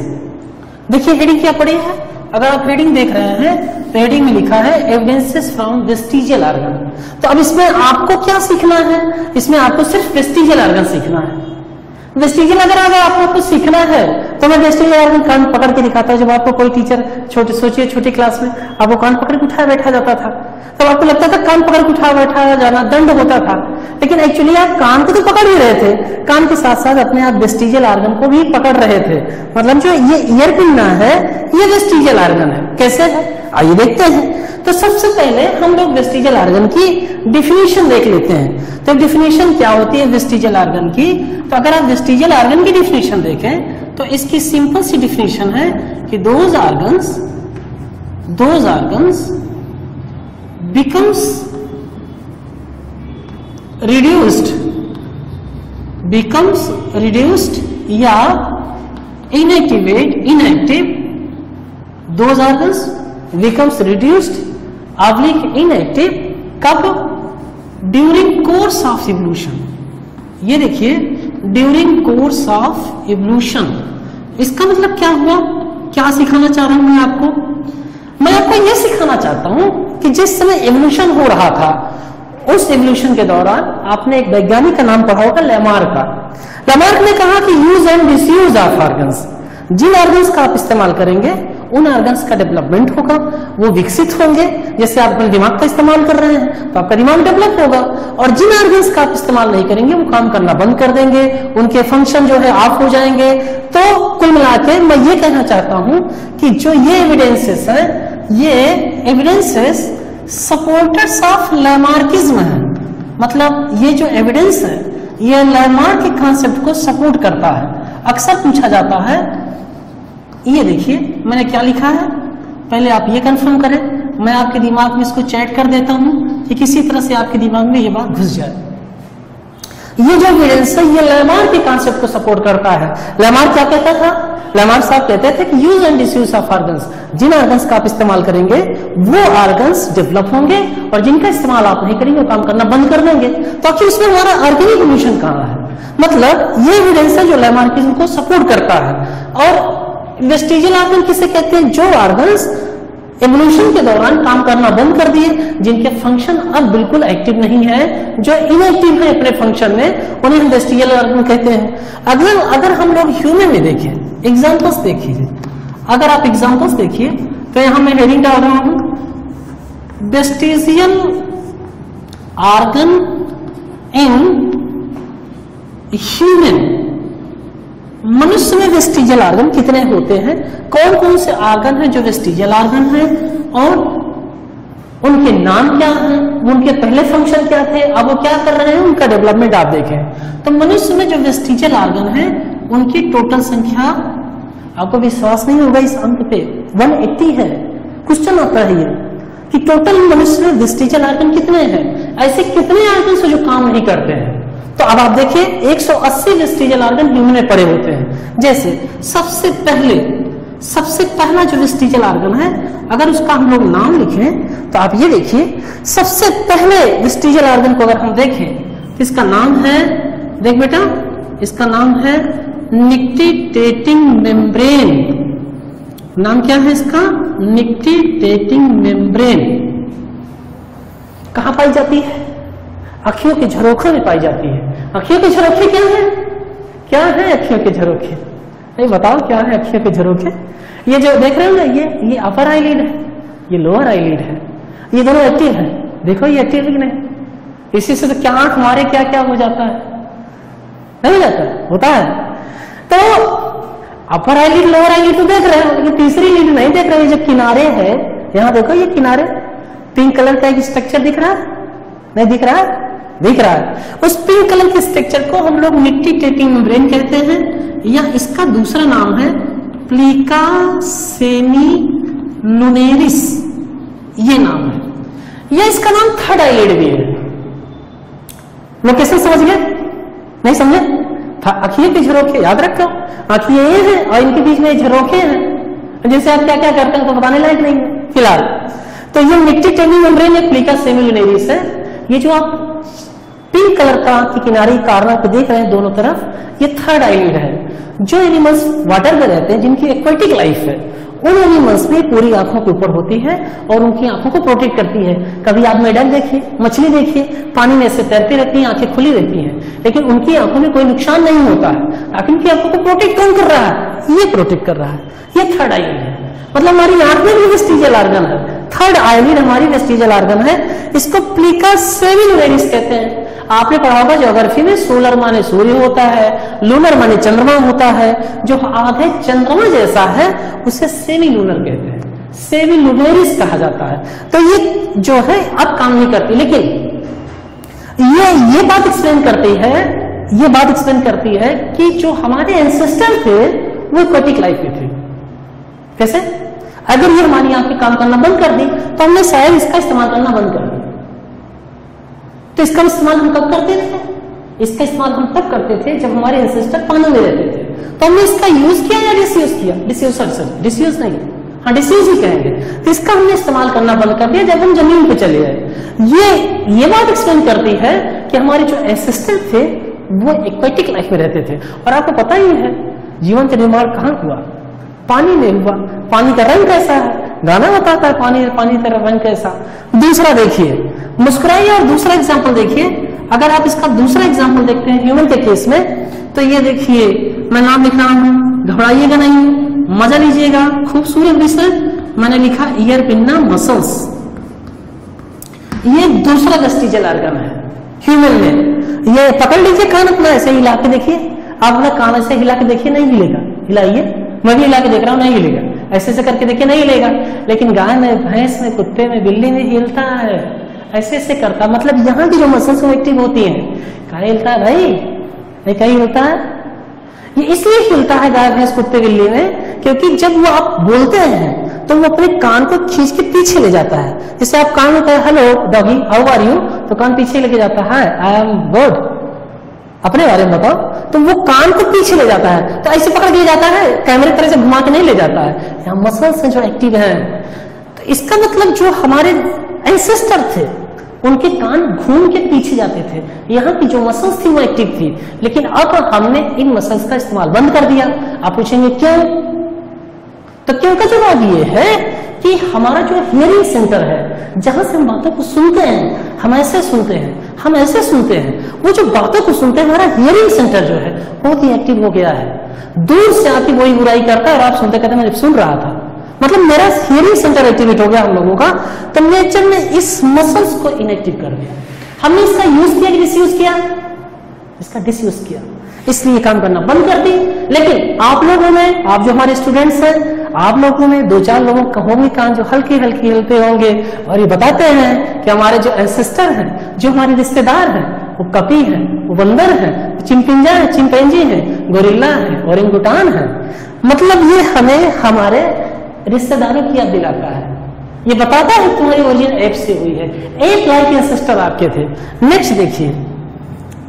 Speaker 1: देखिए हेडिंग क्या पड़ी है? अगर आप हेडिंग देख रहे हैं तो हेडिंग में लिखा है एविडेंसेस फ्रॉम वेस्टिजियल आर्गन तो अब इसमें आपको क्या सीखना है? इसमें आपको सिर्फ़ वेस्टिजियल आर्गन सीखना है। वेस्टिजियल अगर अगर आपको कुछ सीखना है तो मैं वेस्टिजियल ऑर्गन कान पकड़ के दिखाता हूँ। जब आपको कोई टीचर छोटे सोचिए, छोटी क्लास में, आपको कान पकड़ के उठाया बैठा जाता था, तब आपको लगता था कान पकड़ के उठा बैठा जाना दंड होता था। लेकिन एक्चुअली आप कान को तो पकड़ ही रहे थे, कान के साथ साथ अपने आप वेस्टिजियल आर्गन को भी पकड़ रहे थे। मतलब जो ये ईयर पिन्ना है, ये वेस्टिजियल आर्गन है। कैसे? है आइए देखते हैं। तो सबसे पहले हम लोग वेस्टिजल आर्गन की डिफिनेशन देख लेते हैं। तो डिफिनेशन क्या होती है वेस्टिजियल ऑर्गन की? तो अगर आप वेस्टिजल आर्गन की डिफिनेशन देखें तो इसकी सिंपल सी डिफिनेशन है कि those organs those organs becomes reduced becomes reduced या inactivate, inactive those organs becomes reduced. Oblique inactive. कब ड्यूरिंग कोर्स ऑफ़ इवोल्यूशन ये देखिए ड्यूरिंग कोर्स ऑफ़ इवोल्यूशन इसका मतलब क्या हुआ? क्या सिखाना चाह रहा हूँ मैं आपको? मैं आपको यह सिखाना चाहता हूँ कि जिस समय एवोल्यूशन हो रहा था, उस एवोल्यूशन के दौरान आपने एक वैज्ञानिक का नाम पढ़ा होगा लेमार्क का। लेमार्क ने कहा कि use and disuse of organs Jin organs का आप इस्तेमाल करेंगे उन ऑर्गन्स का डेवलपमेंट होगा, वो विकसित होंगे। जैसे आप अपने दिमाग का इस्तेमाल कर रहे हैं तो आपका दिमाग डेवलप होगा। और जिन ऑर्गन्स का आप इस्तेमाल नहीं करेंगे, वो काम करना बंद कर देंगे। उनके फ़ंक्शन जो है ऑफ़ हो जाएँगे। तो कुल मिला के मैं ये कहना चाहता हूँ कि जो ये एविडेंसेस है, ये एविडेंसेस सपोर्टर्स ऑफ़ लैमार्किज्म है। मतलब ये जो एविडेंस है, ये लैमार्क के कॉन्सेप्ट को सपोर्ट करता है। अक्सर पूछा जाता है ये देखिए, मैंने क्या लिखा है? पहले आप ये कंफर्म करें। मैं आपके दिमाग में इसको चैट कर देता हूँ कि किसी तरह से आपके दिमाग में ये बात घुस जाए। ये जो एविडेंस है, ये लेमार के कॉन्सेप्ट को सपोर्ट करता है। लेमार क्या कहता था? लेमार साहब कहते थे कि use and disuse of organs Jin organs का आप इस्तेमाल करेंगे, वो ऑर्गन्स डेवलप होंगे और जिनका इस्तेमाल आप नहीं करेंगे काम करना बंद कर देंगे। तो आखिर उसमें हमारा ऑर्गेनिक इवोल्यूशन कहाँ है? मतलब ये एविडेंस है जो लेमार्किज्म को सपोर्ट करता है। और वेस्टिजियल ऑर्गन किसे कहते हैं? जो ऑर्गन्स एवोल्यूशन के दौरान काम करना बंद कर दिए, जिनके फ़ंक्शन अब बिल्कुल एक्टिव नहीं है, जो इनएक्टिव है अपने फ़ंक्शन में, उन्हें हम वेस्टिजियल ऑर्गन कहते हैं। अगर अगर हम लोग ह्यूमन में देखें एग्जांपल्स देखिए। अगर आप एग्जांपल्स देखिए तो यहाँ मैं हेडिंग डाल रहा हूँ। वेस्टिजियल ऑर्गन इन ह्यूमन मनुष्य में वेस्टिजल ऑर्गन कितने होते हैं? कौन कौन से ऑर्गन हैं जो वेस्टिजियल ऑर्गन हैं? और उनके नाम क्या हैं? उनके पहले फ़ंक्शन क्या थे? अब वो क्या कर रहे हैं? उनका डेवलपमेंट आप देखें। तो मनुष्य में जो वेस्टिजल ऑर्गन है, उनकी टोटल संख्या, आपको विश्वास नहीं होगा इस अंक पे 180 है। क्वेश्चन आता है ये, कि टोटल मनुष्य में वेस्टिजियल ऑर्गन कितने हैं? ऐसे कितने ऑर्गन जो काम नहीं करते हैं? तो अब आप देखिए 180 वेस्टिजियल ऑर्गन ह्यूमन में पड़े होते हैं। जैसे, सबसे पहले, सबसे पहला जो वेस्टिजियल ऑर्गन है, अगर उसका हम लोग नाम लिखें तो आप ये देखिए, सबसे पहले वेस्टिजियल ऑर्गन को अगर हम देखें तो इसका नाम है, देख बेटा, इसका नाम है निक्टिटेटिंग मेम्ब्रेन। नाम क्या है इसका? Nictitating membrane. कहाँ पाई जाती है? अखियों के झरोखे में पाई जाती है। अखियों के झरोखे क्या है? क्या है अखियों के झरोखे? नहीं, बताओ क्या है अखियों के झरोखे? ये जो, देख रहे हो ना ये ये अपर आईलिड है, ये लोअर आईलिड है, ये दोनों एक्टिव है। देखो ये एक्टिव नहीं? इसी से तो क्या आँख मारे क्या क्या हो जाता है? नहीं हो जाता होता है। तो अपर आईलिड लोअर आईलिड तो देख रहे हो लेकिन तीसरी लीड नहीं देख रहे जो किनारे है, यहाँ देखो ये किनारे पिंक कलर का एक स्ट्रक्चर दिख रहा है? नहीं दिख रहा है? दिख रहा है। उस पिंक कलर के स्ट्रक्चर को हम लोग मिट्टी टेटिंग मेम्ब्रेन कहते हैं। या इसका दूसरा नाम है प्लीका सेमी लुनेरिस। ये नाम है। या इसका नाम थर्ड आईलेड भी है। लोकेशन समझ गए? नहीं समझे? अखिए के झरोखे, याद रखो। आखिए ये है और इनके बीच में झरोखे हैं। जैसे आप क्या क्या करते हैं तो बताने लायक नहीं फ़िलहाल। तो ये मिट्टी टेनिंग मेम्ब्रेन एक प्लीका सेमिलुनेरिस है। ये जो आप पिंक कलर का की किनारे कार्नर पे देख रहे हैं दोनों तरफ़, ये थर्ड आईलिड है। जो एनिमल्स वाटर में रहते हैं, जिनकी एक्वेटिक लाइफ है, उन एनिमल्स में पूरी आँखों के ऊपर होती है और उनकी आँखों को प्रोटेक्ट करती है। कभी आप मेडल देखिए मछली देखिए पानी में से तैरती रहती है, आँखें खुली रहती हैं, लेकिन उनकी आँखों में कोई नुकसान नहीं होता है। ताकि उनकी आँखों को प्रोटेक्ट कौन कर रहा है? ये प्रोटेक्ट कर रहा है। ये थर्ड आईलिड है। मतलब हमारी आँख में भी वेस्टिजियल ऑर्गन है। थर्ड आईलिड हमारी वेस्टिजियल ऑर्गन है। इसको प्लीका सेविलोरेरिस कहते हैं। आपने पढ़ा होगा ज्योग्राफी में सोलर माने सूर्य होता है लूनर माने चंद्रमा होता है। जो आधे चंद्रमा जैसा है, उसे सेमी लूनर कहते हैं। सेमी लूनोरिस कहा जाता है। तो ये जो है, अब काम नहीं करती। लेकिन ये ये बात एक्सप्लेन करती है, ये बात एक्सप्लेन करती है कि जो हमारे एंसेस्टर थे, वो एक्वेटिक लाइफ में थे। कैसे? अगर ये हमारी आँखें काम करना बंद कर दी तो हमने शायद इसका इस्तेमाल करना बंद कर दिया। तो इसका इस्तेमाल हम कब करते थे? इसका इस्तेमाल हम तब करते थे जब हमारे एंसेस्टर पानी में रहते थे। तो हमने इसका यूज़ किया या डिसयूज किया? डिसयूज सॉरी डिसयूज नहीं। हाँ डिसयूज ही कहेंगे। तो इसका हमने इस्तेमाल करना बंद कर दिया जब हम ज़मीन पे चले गए ये ये बात एक्सप्लेन करती है कि हमारे जो एंसेस्टर थे, वो एक्वेटिक लाइफ में रहते थे। और आपको पता ही है, जीवन का निर्माण कहाँ हुआ? पानी में हुआ। पानी का रंग कैसा है? गाना बताता है पानी पानी का रंग कैसा। दूसरा देखिए, मुस्कुराइए और दूसरा एग्ज़ाम्पल देखिए। अगर आप इसका दूसरा एग्ज़ाम्पल देखते हैं ह्यूमन के केस में तो ये देखिए, मैं नाम लिख रहा हूँ, घबराइएगा नहीं, मज़ा लीजिएगा। खूबसूरत विषय मैंने लिखा ईयर पिन्ना मसल्स ये दूसरा वेस्टिजियल ऑर्गन है ह्यूमन में। ये पकड़ लीजिए कान अपना ऐसे हिला के देखिए। आप अपना कान ऐसे हिला के देखिए, नहीं हिलेगा। हिलाइए। मैं भी हिला के देख रहा हूँ, नहीं हिलेगा। ऐसे ऐसे करके देखिए नहीं हिलेगा। लेकिन गाय में, भैंस में, कुत्ते में बिल्ली में हिलता है। ऐसे ऐसे करता मतलब यहाँ की जो मसल्स एक्टिव होती है कहा हिलता है भाई। नहीं, कहीं हिलता है? ये इसलिए हिलता है गाय, भैंस, कुत्ते, बिल्ली में, क्योंकि जब वो आप बोलते हैं तो वो अपने कान को खींच के पीछे ले जाता है। जैसे आप कान में कहे hello doggy how are you तो कान पीछे लेके जाता है आई एम गुड अपने बारे में बताओ तो वो कान को पीछे ले जाता है तो ऐसे पकड़ के जाता है, कैमरे तरह से घुमा के नहीं ले जाता है। यहाँ मसल्स हैं जो एक्टिव हैं। तो इसका मतलब जो हमारे एंसेस्टर थे, उनके कान घूम के पीछे जाते थे। यहाँ की जो मसल्स थी वो एक्टिव थी। लेकिन अब हमने इन मसल्स का इस्तेमाल बंद कर दिया। आप पूछेंगे, क्यों? तो क्यों का जवाब ये है कि हमारा जो हियरिंग सेंटर है, जहाँ से हम बातों को सुनते हैं, हम ऐसे सुनते हैं, हम ऐसे सुनते हैं, वो जो बातों को सुनते हैं, हमारा हियरिंग सेंटर जो है, बहुत ही एक्टिव हो गया है। दूर से आके वही बुराई करता है और आप सुनते कहते मैं सुन रहा था। मतलब मेरा हियरिंग सेंटर एक्टिवेट हो गया हम लोगों का तो नेचर ने इस मसल्स को इनएक्टिव कर दिया। हमने इसका यूज़ किया कि डिसयूज किया? इसका डिसयूज किया। इसलिए काम करना बंद कर दी। लेकिन आप लोगों में, आप जो हमारे स्टूडेंट्स हैं आप लोगों में दो चार लोगों का होंगे कान जो हल्के हल्के हिलते होंगे और ये बताते हैं कि हमारे जो एंसेस्टर हैं, जो हमारे रिश्तेदार हैं, वो कपी है, वो बंदर है चिंपिंजा है, चिंपैंजी है, गोरिल्ला है, ओरिंगुटान है। मतलब ये हमें हमारे रिश्तेदारों की याद दिलाता है। ये बताता है तुम्हारी ओरिजिन एप से हुई है। एक लाइक एंसेस्टर आपके थे। नेक्स्ट देखिए।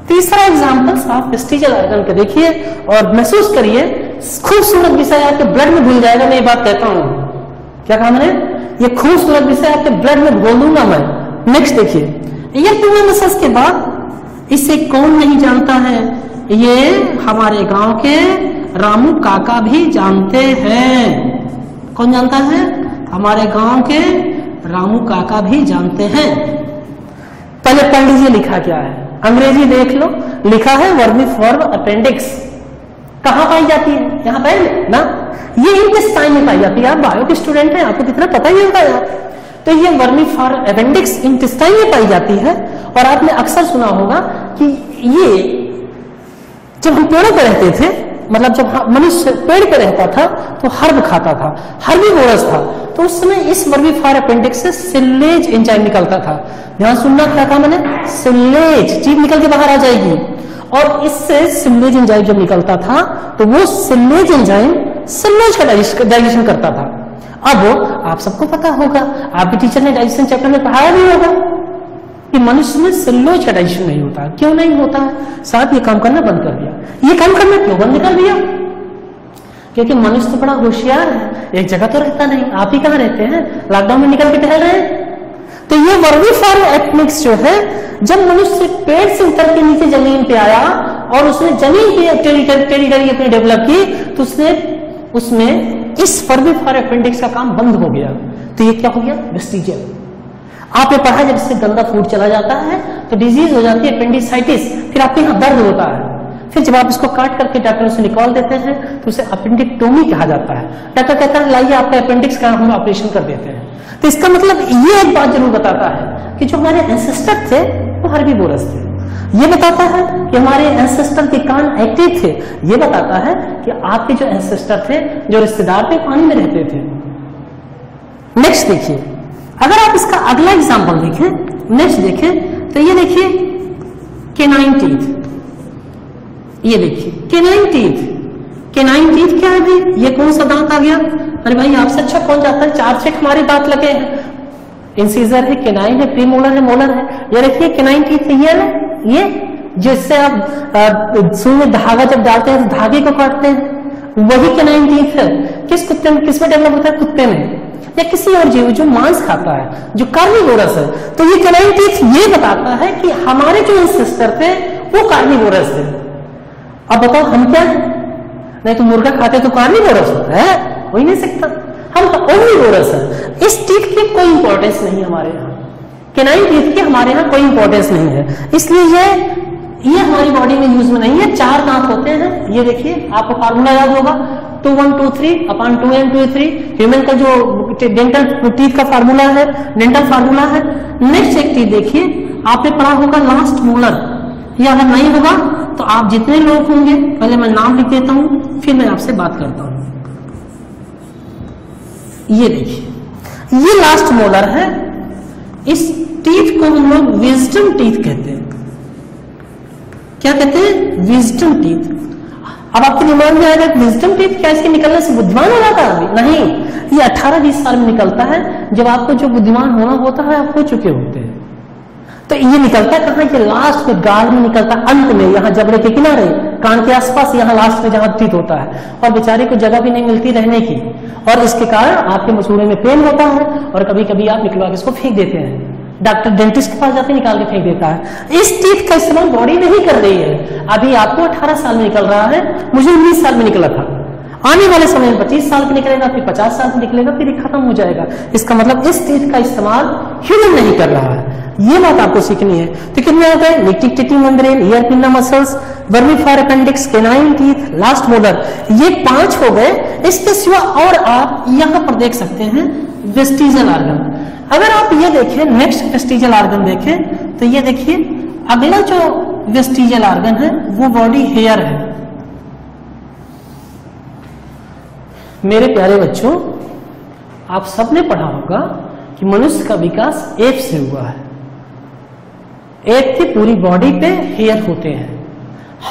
Speaker 1: तीसरा एग्ज़ाम्पल आप स्टीजल आर्गन के देखिए और महसूस करिए, खूबसूरत विषय आपके ब्लड में भूल जाएगा, मैं ये बात कहता हूँ। क्या कहा मैंने? ये खूबसूरत विषय आपके ब्लड में घोल दूँगा मैं। नेक्स्ट देखिए, ये टू मसल्स के बाद इसे कौन नहीं जानता है? ये हमारे गाँव के रामू काका भी जानते हैं। कौन जानता है? हमारे गाँव के रामू काका भी जानते हैं। पहले पढ़ लीजिए लिखा क्या है? अंग्रेज़ी देख लो, लिखा है वर्मी फॉर्म अपेंडिक्स कहा पाई जाती है? यहाँ पे, ना? ये इंटेस्टाइन में पाई जाती है? आप बायो के स्टूडेंट हैं, आपको कितना पता ही होगा यार तो ये वर्मी फॉर अपेंडिक्स इंटेस्टाइन में पाई जाती है? और आपने अक्सर सुना होगा कि ये जब हम पेड़ों पर रहते थे मतलब जब मनुष्य पेड़ पे रहता था तो हर्ब खाता था, हर्बी बोरस था। तो उस समय इस वर्मी फार अपेंडिक्स से एंजाइम निकलता था। ध्यान सुनना क्या कहा मैंने? सिलेज चीज़ निकल के बाहर आ जाएगी। और इससे सिलेज एंजाइम जब निकलता था तो वो सिलेज एंजाइम सिलेज का डाइजेशन करता था। अब आप सबको पता होगा आपके टीचर ने डाइजेशन चैप्टर में पढ़ाया भी होगा। कि मनुष्य में सिल्लोज का नहीं होता। क्यों नहीं होता? साथ ये काम करना बंद कर दिया। ये काम करना क्यों बंद कर दिया? क्योंकि मनुष्य तो बड़ा होशियार है। एक जगह तो रहता नहीं। आप ही कहाँ रहते हैं? लॉकडाउन में निकल के टहल रहे हैं। तो ये वर्मी फॉर एथनिक्स जो है, जब मनुष्य पेड़ से उतर के नीचे ज़मीन पे आया और उसने ज़मीन पे टेरिटरी अपनी डेवलप की तो उसने उसमें इस वर्मी फॉर अपेंडिक्स का काम बंद हो गया। तो ये क्या हो गया? वेस्टिजियल आपने पढ़ा जब इससे गंदा फ़ूड चला जाता है तो डिज़ीज़ हो जाती है अपेंडिसाइटिस फिर आपके यहाँ दर्द होता है। फिर जब आप इसको काट करके डॉक्टर से निकाल देते हैं तो उसे अपेंडिक्टोमी कहा जाता है। डॉक्टर कहता है, लाइए आपका अपेंडिक्स का हम ऑपरेशन कर देते हैं। तो इसका मतलब ये एक बात ज़रूर बताता है कि जो हमारे एंसेस्टर थे, वो हर भी बोरस थे। ये बताता है कि हमारे एंसेस्टर के कान एक्टिव थे। ये बताता है कि आपके जो एंसेस्टर थे, जो रिश्तेदार थे, पानी में रहते थे। नेक्स्ट देखिए। अगर आप इसका अगला एग्ज़ाम्पल देखें नेक्स्ट देखें तो ये देखिए केनाइन टीथ ये देखिए केनाइन टीथ केनाइन टीथ क्या है भाई? ये कौन सा दांत आ गया? अरे भाई, आपसे अच्छा कौन जाता है? चार छह हमारे दांत लगे हैं। इंसीजर है केनाइन है प्रीमोलर है मोलर है। ये देखिए केनाइन टीथ है ये ना? ये, जिससे आप सुई में धागा जब डालते हैं तो धागे को काटते हैं। वही केनाइन टीथ है। किस कुत्ते में किसमें डेवलप होता है? कुत्ते में। या किसी और जीव जो मांस खाता है, जो कार्निवोरस है तो ये केनाइन ये बताता है कि हमारे जो इंसिस्टर थे, वो कार्निवोरस थे। अब बताओ हम क्या है? नहीं तो मुर्गा खाते तो कार्निवोरस होता है, हो ही नहीं सकता। हम तो ओमनिवोरस है। इस टीथ की कोई इंपॉर्टेंस नहीं हमारे यहाँ। केनाइन टीथ की हमारे यहाँ कोई इंपॉर्टेंस नहीं है। इसलिए ये ये हमारी बॉडी में यूज़ में नहीं है। चार दांत होते हैं। ये देखिए, आपको फार्मूला याद होगा। Two one two three upon two N two three human का जो डेंटल टीथ का फार्मूला है डेंटल फार्मूला है नेक्स्ट एक टीथ देखिए, आपने पढ़ा होगा लास्ट मोलर या अगर नहीं होगा तो आप जितने लोग होंगे, पहले मैं नाम लिख देता हूँ, फिर मैं आपसे बात करता हूँ। ये देखिए, ये लास्ट मोलर है। इस टीथ को हम लोग विजडम टीथ कहते हैं। क्या कहते हैं? विजडम टीथ अब आपके दिमाग में आएगा विजडम टीथ क्या इसके निकलने से बुद्धिमान हो जाता है नहीं। ये 18-20 साल में निकलता है, जब आपको जो बुद्धिमान होना होता है, आप हो चुके होते हैं। तो ये निकलता है कहा? लास्ट में गाल में निकलता अंत में, यहाँ जबड़े के किनारे, कान के आसपास यहाँ लास्ट में जहाँ टीथ होता है। और बेचारे को जगह भी नहीं मिलती रहने की। और इसके कारण आपके मसूरे में पेन होता है, और कभी कभी आप निकलवा के इसको फेंक देते हैं। डॉक्टर डेंटिस्ट के पास जाते निकाल के फेंक देता है। इस टीथ का इस्तेमाल बॉडी नहीं कर रही है। अभी आपको 18 साल में निकल रहा है, मुझे 19 साल में निकला था। आने वाले समय में 25 साल में निकलेगा, फिर 50 साल में निकलेगा, फिर खत्म हो जाएगा। इसका मतलब इस टीथ का इस्तेमाल ह्यूमन नहीं कर रहा है। ये बात आपको सीखनी है। तो कितने आ गए? Nictitating membrane ear pinna muscles vermiform appendix canine teeth last molar ये पाँच हो गए। इसके सिवा और आप यहाँ पर देख सकते हैं वेस्टिजल आर्गन अगर आप ये देखें नेक्स्ट वेस्टिजल आर्गन देखें तो ये देखिए, अगला जो वेस्टिजल आर्गन है, वो बॉडी हेयर है। मेरे प्यारे बच्चों, आप सबने पढ़ा होगा कि मनुष्य का विकास एप से हुआ है। एप की पूरी बॉडी पे हेयर होते हैं।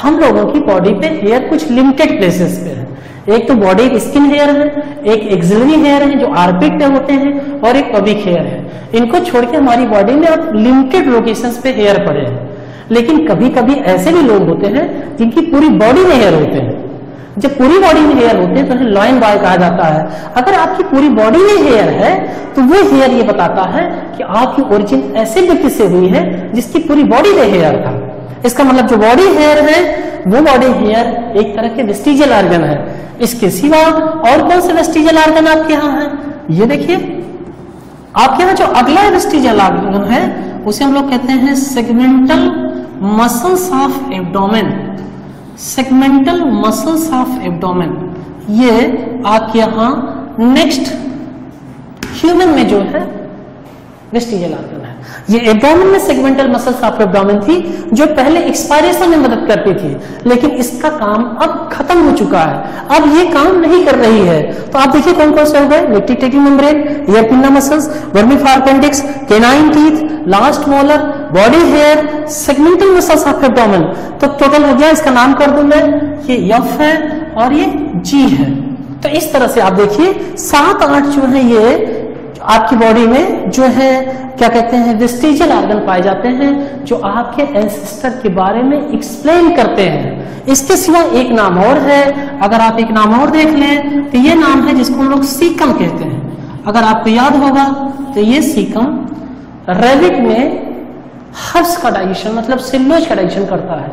Speaker 1: हम लोगों की बॉडी पे हेयर कुछ लिमिटेड प्लेसेस पे है। एक तो बॉडी स्किन हेयर है, एक एक्सिलरी हेयर है जो आर्पिट पे होते हैं और एक पबिक हेयर है। इनको छोड़ के हमारी बॉडी में अब लिमिटेड लोकेशंस पे हेयर पड़े हैं। लेकिन कभी कभी ऐसे भी लोग होते हैं जिनकी पूरी बॉडी में हेयर होते हैं। जब पूरी बॉडी में हेयर होते हैं तो उन्हें लॉयन बॉय कहा जाता है। अगर आपकी पूरी बॉडी में हेयर है तो वो हेयर ये बताता है कि आपकी ओरिजिन ऐसे व्यक्ति से हुई है जिसकी पूरी बॉडी में हेयर था। इसका मतलब जो बॉडी हेयर है, वो बॉडी हेयर एक तरह के वेस्टिजियल आर्गन है। इसके सिवा और कौन से वेस्टिजियल आर्गन आपके यहाँ है? ये देखिए, आपके यहाँ जो अगला वेस्टिजियल आर्गन है, उसे हम लोग कहते हैं segmental muscles of abdomen segmental muscles of abdomen ये आपके यहाँ नेक्स्ट ह्यूमन में जो है वेस्टिजियल आर्गन ये एब्डोमेन में सेगमेंटल मसल्स ऑफ़ एब्डोमेन थी, जो पहले एक्सपायरेशन में मदद करती थी, लेकिन इसका काम अब खत्म हो चुका है। अब ये काम नहीं कर रही है। तो आप देखिए कौन कौन से हो गए? Nictitating membrane ear pinna muscles vermiform appendix canine teeth last molar body hair segmental muscles of abdomen तो टोटल हो गया, इसका नाम कर दू मैं। ये यफ है और ये जी है। तो इस तरह से आप देखिए, सात आठ जो है ये आपकी बॉडी में जो है, क्या कहते हैं वेस्टिजियल आर्गन पाए जाते हैं, जो आपके एंसेस्टर के बारे में एक्सप्लेन करते हैं। इसके सिवा एक नाम और है। अगर आप एक नाम और देख लें तो ये नाम है जिसको हम लोग सीकम कहते हैं। अगर आपको याद होगा तो ये सीकम रेबिट में हर्ष का डाइजेशन मतलब सेल्यूलोज का डाइजेशन करता है।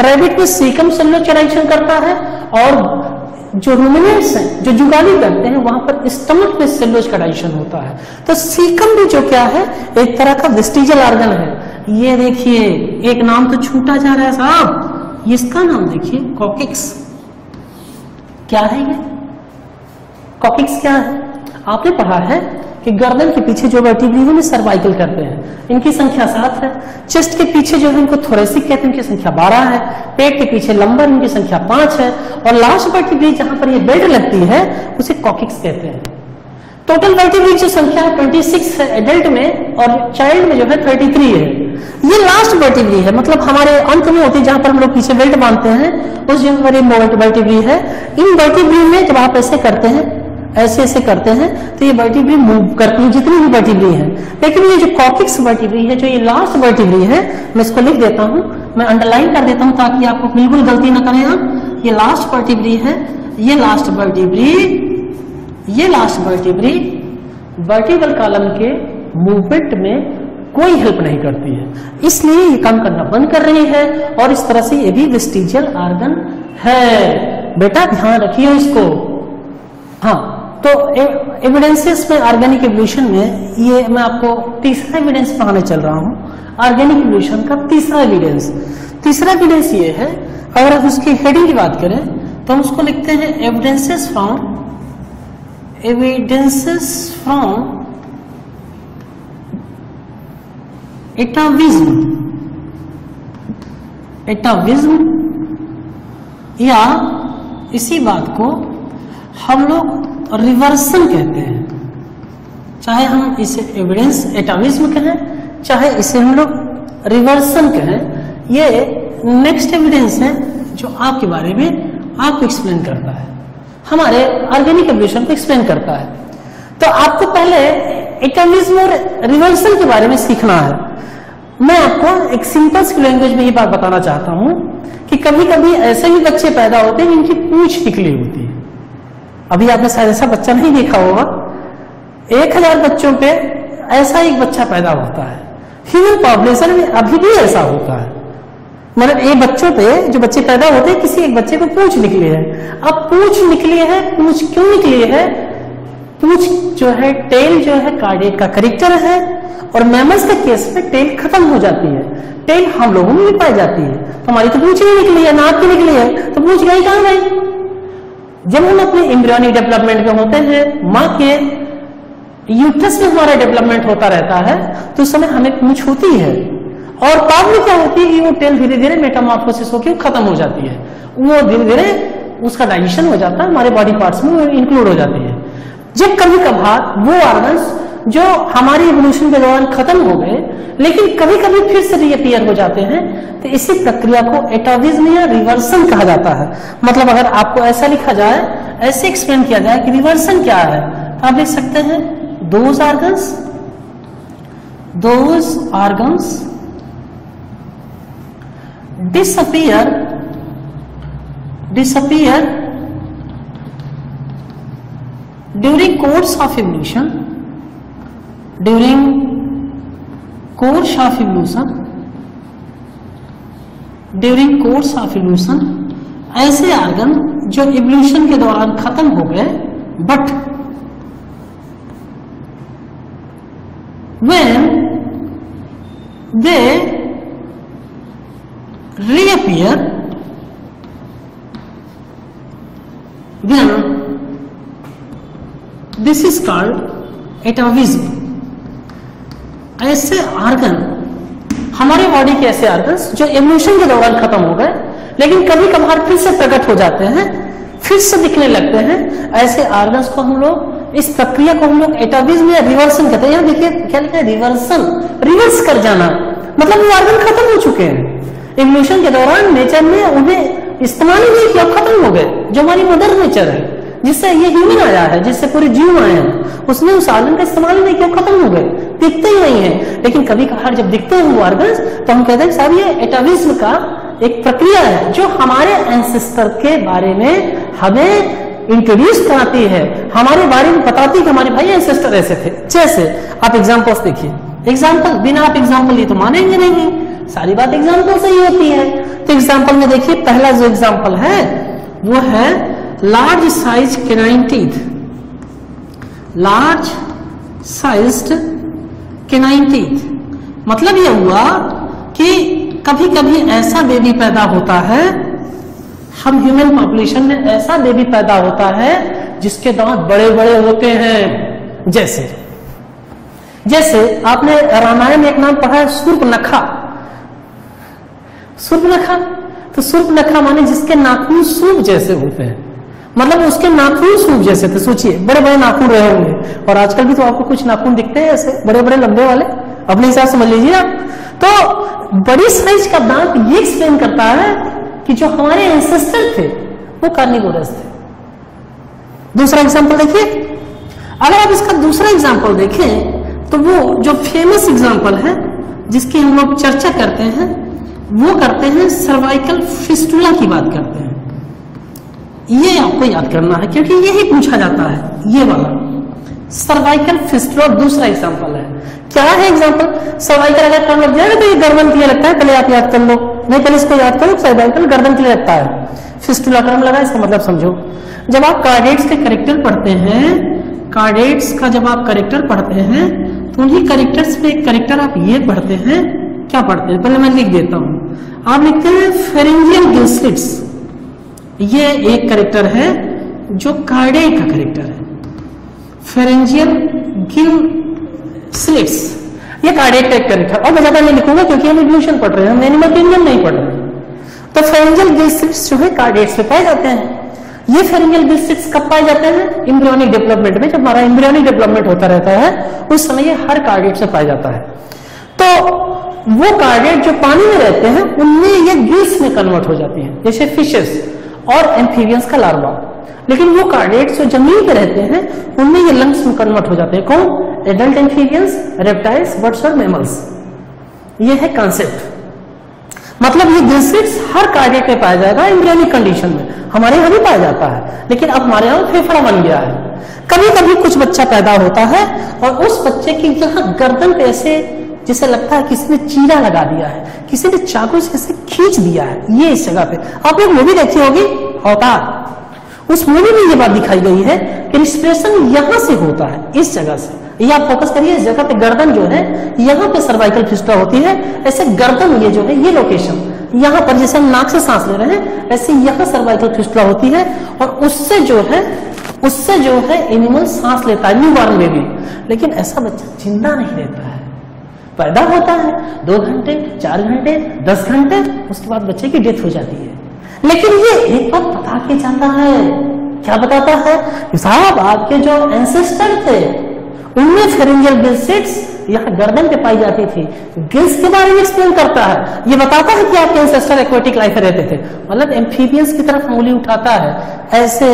Speaker 1: रेबिट में सीकम सेल्यूलोज का डाइजेशन करता है और जो रूमिनेट्स हैं, जो जुगाली करते हैं, वहाँ पर स्टमक में सेलोज का डाइजेशन होता है। तो सीकम भी जो क्या है, एक तरह का वेस्टिजल आर्गन है। ये देखिए, एक नाम तो छूटा जा रहा है साहब। इसका नाम देखिए कॉकिक्स क्या है ये? कॉकिक्स क्या है? आपने पढ़ा है कि गर्दन के पीछे जो वर्टिब्री है सर्वाइकल करते हैं। इनकी संख्या सात है। चेस्ट के पीछे जो है, इनको थोरेसिक कहते हैं, इनकी संख्या बारह है। पेट के पीछे लंबर इनकी संख्या पाँच है। और लास्ट वर्टिब्री जहाँ पर ये बेल्ट लगती है, उसे कॉकिक्स कहते हैं। टोटल वर्टिब्री जो संख्या है 26 है एडल्ट में और चाइल्ड में जो है 33 है। ये लास्ट वर्टिब्री है मतलब हमारे अंत में होती है जहाँ पर हम लोग पीछे बेल्ट बांधते हैं, उस जगह पर ये वर्टिब्री है। इन वर्टिब्री में जब आप ऐसे करते हैं ऐसे ऐसे करते हैं तो ये वर्टिब्री मूव करती है, जितनी भी वर्टिब्री है। लेकिन ये जो कॉकिक्स वर्टिब्री है, जो ये लास्ट वर्टिब्री है, मैं इसको लिख देता हूँ, मैं अंडरलाइन कर देता हूँ ताकि आपको बिल्कुल गलती ना करें आप। ये लास्ट वर्टिब्री है, ये लास्ट वर्टिब्री ये लास्ट वर्टिब्री वर्टिबल कॉलम के मूवमेंट में कोई हेल्प नहीं करती है। इसलिए ये काम करना बंद कर रही है और इस तरह से ये भी वेस्टिजियल आर्गन है। बेटा, ध्यान रखिए इसको। हाँ। तो एविडेंसेस में ऑर्गेनिक एवोल्यूशन में ये मैं आपको तीसरा एविडेंस पढ़ाने चल रहा हूँ। ऑर्गेनिक एवोल्यूशन का तीसरा एविडेंस तीसरा एविडेंस ये है, अगर आप उसकी हेडिंग की बात करें तो हम उसको लिखते हैं evidences from evidences from atavism atavism या इसी बात को हम लोग रिवर्सन कहते हैं। चाहे हम इसे एविडेंस एटाविज्म कहें, चाहे इसे हम लोग रिवर्सन कहें, ये नेक्स्ट एविडेंस है जो आपके बारे में आपको एक्सप्लेन करता है। हमारे ऑर्गेनिक एवोल्यूशन को एक्सप्लेन करता है। तो आपको पहले एटमिज्म और रिवर्सल के बारे में सीखना है। मैं आपको एक सिंपल सी लैंग्वेज में ये बात बताना चाहता हूँ कि कभी कभी ऐसे भी बच्चे पैदा होते हैं जिनकी पूछ निकली होती है। अभी आपने शायद ऐसा बच्चा नहीं देखा होगा। एक हज़ार बच्चों पे ऐसा एक बच्चा पैदा होता है। ह्यूमन पॉपुलेशन में अभी भी ऐसा होता है। मतलब एक बच्चों पे जो बच्चे पैदा होते हैं, किसी एक बच्चे को पूछ निकली है। अब पूछ निकली है, पूछ क्यों निकली है? पूछ जो है टेल जो है, कार्डियक का करेक्टर है और मैमल्स के केस में टेल खत्म हो जाती है। टेल हम लोगों में भी पाई जाती है। तो हमारी तो पूछ ही निकली है, नाक की निकली है। तो पूछ गई कहाँ गई? जब हम अपने इम्ब्रियोनिक डेवलपमेंट में होते हैं, माँ के यूट्रस में हमारा डेवलपमेंट होता रहता है तो उस समय हमें पूछ होती है। और बाद में क्या होती है कि वो टेल धीरे धीरे मेटामॉर्फोसिस होकर खत्म हो जाती है। वो धीरे धीरे उसका डाइजेशन हो जाता है, हमारे बॉडी पार्ट्स में इंक्लूड हो जाती है। जब कभी कभार वो ऑर्गन्स जो हमारी इवोल्यूशन के दौरान खत्म हो गए, लेकिन कभी कभी फिर से रीअपियर हो जाते हैं तो इसी प्रक्रिया को एटाविज्म या रिवर्सन कहा जाता है। मतलब अगर आपको ऐसा लिखा जाए, ऐसे एक्सप्लेन किया जाए कि रिवर्सन क्या है तो आप लिख सकते हैं those organs those organs disappear disappear during course of evolution during course of evolution during course of evolution ऐसे आर्गन जो इवोल्यूशन के दौरान खत्म हो गए but when they reappear then this is called atavism ऐसे आर्गन हमारे बॉडी के ऐसे आर्गन जो इमोशन के दौरान खत्म हो गए, लेकिन कभी कभार फिर से प्रकट हो जाते हैं, फिर से दिखने लगते हैं। ऐसे आर्गन्स को हम लोग, इस प्रक्रिया को हम लोग एटाविज्म या रिवर्सन कहते हैं। देखिए, क्या लिखा है? रिवर्सन रिवर्स कर जाना। मतलब वो आर्गन खत्म हो चुके हैं। इमोशन के दौरान नेचर ने उन्हें इस्तेमाल ही नहीं किया खत्म हो गए। जो हमारी मदर नेचर है, जिससे ये ह्यूमन आया है, जिससे पूरे जीव आए हैं, उसने उस आर्गन का इस्तेमाल नहीं किया खत्म हो गए। दिखते ही नहीं है। लेकिन कभी कभार जब दिखते हैं वो आर्गन तो हम कहते हैं, साहब, ये एटाविज्म का एक प्रक्रिया है, जो हमारे एंसेस्टर के बारे में हमें इंट्रोड्यूस कराती है। हमारे बारे में बताती है कि हमारे भाई एंसेस्टर ऐसे थे। जैसे, आप एग्जाम्पल्स देखिए। एग्ज़ाम्पल बिना आप एग्ज़ाम्पल ये तो मानेंगे नहीं। सारी बात एग्ज़ाम्पल से ही होती है। तो एग्ज़ाम्पल में देखिए, पहला जो एग्ज़ाम्पल है, वो है large size canine teeth large sized canine teeth मतलब ये हुआ कि कभी कभी ऐसा बेबी पैदा होता है, हम ह्यूमन पॉपुलेशन में ऐसा बेबी पैदा होता है जिसके दांत बड़े बड़े होते हैं। जैसे जैसे आपने रामायण में एक नाम पढ़ा है, सूर्पनखा। सूर्पनखा? तो सूर्पनखा माने जिसके नाखून सूप जैसे होते हैं। मतलब उसके नाखून सूप जैसे थे, सोचिए बड़े बड़े नाखून रहे होंगे। और आजकल भी तो आपको कुछ नाखून दिखते हैं ऐसे बड़े बड़े लंबे वाले। अपने हिसाब से समझ लीजिए आप। तो बड़ी साइज़ का दांत ये एक्सप्लेन करता है कि जो हमारे एंसेस्टर थे, वो कार्निवोरस थे। दूसरा एग्ज़ाम्पल देखिए। अगर आप इसका दूसरा एग्ज़ाम्पल देखें तो वो जो फ़ेमस एग्ज़ाम्पल है, जिसकी हम लोग चर्चा करते हैं, वो करते हैं सर्वाइकल फिस्टुला की बात करते हैं। ये आपको याद करना है, क्योंकि यही पूछा जाता है, ये वाला। सर्वाइकल फिस्टुला दूसरा एग्ज़ाम्पल है। क्या है एग्ज़ाम्पल सर्वाइकल अगर टर्म लग जाएगा तो ये गर्दन के लिए लगता है, पहले आप याद कर लो। नहीं, पहले इसको याद करो सर्वाइकल गर्दन के लिए लगता है। फिस्टुला टर्म लगा, इसका मतलब समझो। जब आप कार्डेट्स के करेक्टर पढ़ते हैं कार्डेट्स का जब आप करेक्टर पढ़ते हैं तो उन्हीं करेक्टर्स एक करेक्टर आप ये पढ़ते हैं, क्या पढ़ते हैं? पहले मैं लिख देता हूँ। आप लिखते हैं फेरेंजियल गिल्सिट्स ये एक करेक्टर है जो कार्डेट का करेक्टर है। फेरेंजियल गिल स्लिट्स ये कार्डियक का एक करेक्टर और मैं ज़्यादा नहीं लिखूँगा क्योंकि हम इवोल्यूशन पढ़ रहे हैं हम एनिमल किंगडम नहीं पढ़। रहे तो फेरेंजियल गिल स्लिट्स जो है कार्डियट्स में पाए जाते हैं। ये फेरेंजियल गिल स्लिट्स कब पाए जाते हैं? इम्ब्रियोनिक डेवलपमेंट में। जब हमारा इम्ब्रियोनिक डेवलपमेंट होता रहता है, उस समय ये हर कार्डियट से पाया जाता है। तो वो कार्डियट जो पानी में रहते हैं, उनमें ये गिल्स में कन्वर्ट हो जाती है। जैसे फिशेस और एम्फीबियंस का लार्वा लेकिन वो कार्डेट्स जो ज़मीन पे रहते हैं, उनमें ये लंग्स में कन्वर्ट हो जाते हैं। कौन? एडल्ट एम्फीबियंस रेप्टाइल्स बर्ड्स और मेमल्स ये है कॉन्सेप्ट मतलब ये ग्रिसिड्स हर कार्डियक में पाया जाएगा एम्ब्रियोनिक कंडीशन में। हमारे यहाँ भी पाया जाता है, लेकिन अब हमारे यहाँ फेफड़ा बन गया है। कभी कभी कुछ बच्चा पैदा होता है और उस बच्चे की यहाँ गर्दन पे ऐसे जिसे लगता है किसी ने चीरा लगा दिया है किसी ने चाकू से ऐसे खींच दिया है, ये इस जगह पे। आप एक मूवी देखी होगी? अवतार उस मूवी में ये बात दिखाई गई है कि रिस्पिरेशन यहाँ से होता है, इस जगह से। ये आप फोकस करिए, इस जगह पे गर्दन जो है, यहाँ पे सर्वाइकल फिस्टुला होती है, ऐसे गर्दन ये जो है, ये लोकेशन यहाँ पर जैसे हम नाक से सांस ले रहे हैं ऐसे यहाँ सर्वाइकल फिस्टुला होती है, और उससे जो है, उससे जो है एनिमल सांस लेता है न्यू बॉर्न बेबी लेकिन ऐसा बच्चा ज़िंदा नहीं रहता है। पैदा होता है, दो घंटे, चार घंटे, दस घंटे, उसके बाद बच्चे की डेथ हो जाती है। लेकिन ये एक बात बता के जाता है। क्या बताता है? साहब, आपके जो एंसेस्टर थे, उनमें फेरिंगल गिल्सिट्स यहाँ गर्दन पे पाई जाती थी। गिल्स के बारे में एक्सप्लेन करता है। ये बताता है कि आपके एंसेस्टर एक्वेटिक लाइफ रहते थे। मतलब एम्फीबियंस की तरफ़ उंगली उठाता है। ऐसे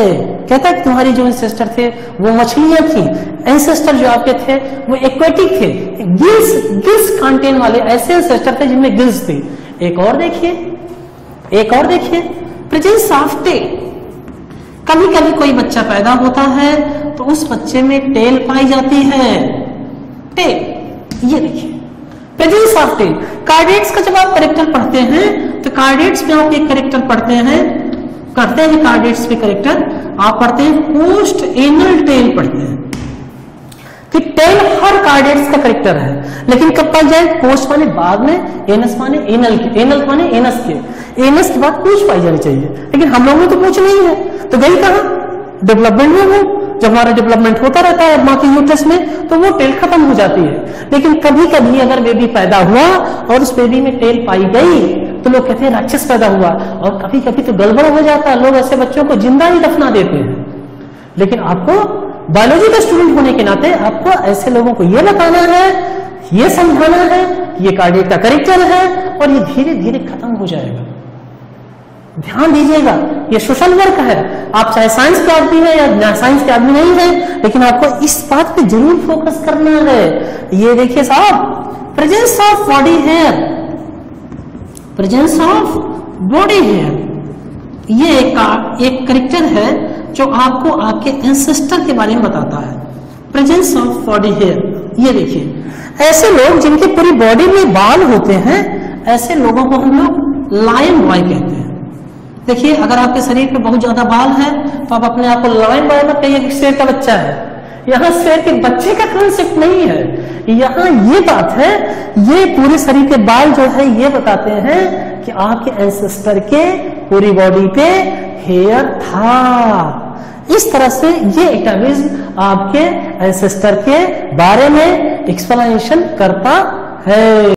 Speaker 1: कहता है कि तुम्हारी जो एंसेस्टर थे, वो मछलियाँ थी। एंसेस्टर जो आपके थे, वो एक्वेटिक थे। गिल्स गिल्स कंटेन वाले ऐसे एंसेस्टर थे जिनमें गिल्स थे। एक और देखिए, एक और देखिए। प्रेजेंस ऑफ़ टेल कभी कभी कोई बच्चा पैदा होता है तो उस बच्चे में टेल पाई जाती है। टेल ये देखिए। कार्डेट्स का जब आप करेक्टर पढ़ते हैं तो कार्डेट्स में आप एक करेक्टर पढ़ते हैं, करते हैं कार्डेट्स पे करेक्टर आप पढ़ते हैं पोस्ट एनल टेल पढ़ते हैं। कि टेल हर कार्डेट्स का करेक्टर है, लेकिन कब पाई जाए? पोस्ट माने बाद में एनस माने एनल के एनल माने एनस के। एनस के बाद पूछ पाई जानी चाहिए, लेकिन हम लोगों में तो पूछ नहीं है। तो गई कहा? डेवलपमेंट में वो जब हमारा डेवलपमेंट होता रहता है माँ के यूट्रस में तो वो टेल खत्म हो जाती है। लेकिन कभी कभी अगर बेबी पैदा हुआ और उस बेबी में टेल पाई गई तो लोग कहते हैं, राक्षस पैदा हुआ। और कभी कभी तो गड़बड़ हो जाता है। लोग ऐसे बच्चों को ज़िंदा ही दफना देते हैं। लेकिन आपको बायोलॉजी का स्टूडेंट होने के नाते आपको ऐसे लोगों को ये बताना है, ये समझाना है ये कार्डियक का करेक्टर है और ये धीरे धीरे खत्म हो जाएगा। ध्यान दीजिएगा। ये सोशल वर्क है। आप चाहे साइंस के आदमी है या साइंस के आदमी नहीं है, लेकिन आपको इस बात पे ज़रूर फोकस करना है। ये देखिए साहब presence of body hair presence of body hair ये एक एक करेक्टर है जो आपको आपके एंसेस्टर के बारे में बताता है। प्रेजेंस ऑफ़ बॉडी हेयर ये देखिए, ऐसे लोग जिनकी पूरी बॉडी में बाल होते हैं, ऐसे लोगों को हम लोग लायन बॉय कहते हैं। देखिए, अगर आपके शरीर पे बहुत ज़्यादा बाल है तो आप अपने आप को लायन बॉय मत कहिए शेर का बच्चा है। यहाँ शेर के बच्चे का कॉन्सेप्ट नहीं है। यहाँ ये बात है, ये पूरे शरीर के बाल जो है, ये बताते हैं कि आपके एंसेस्टर के पूरी बॉडी पे हेयर था। इस तरह से ये एटाविज्म आपके एंसेस्टर के बारे में एक्सप्लेनेशन करता है।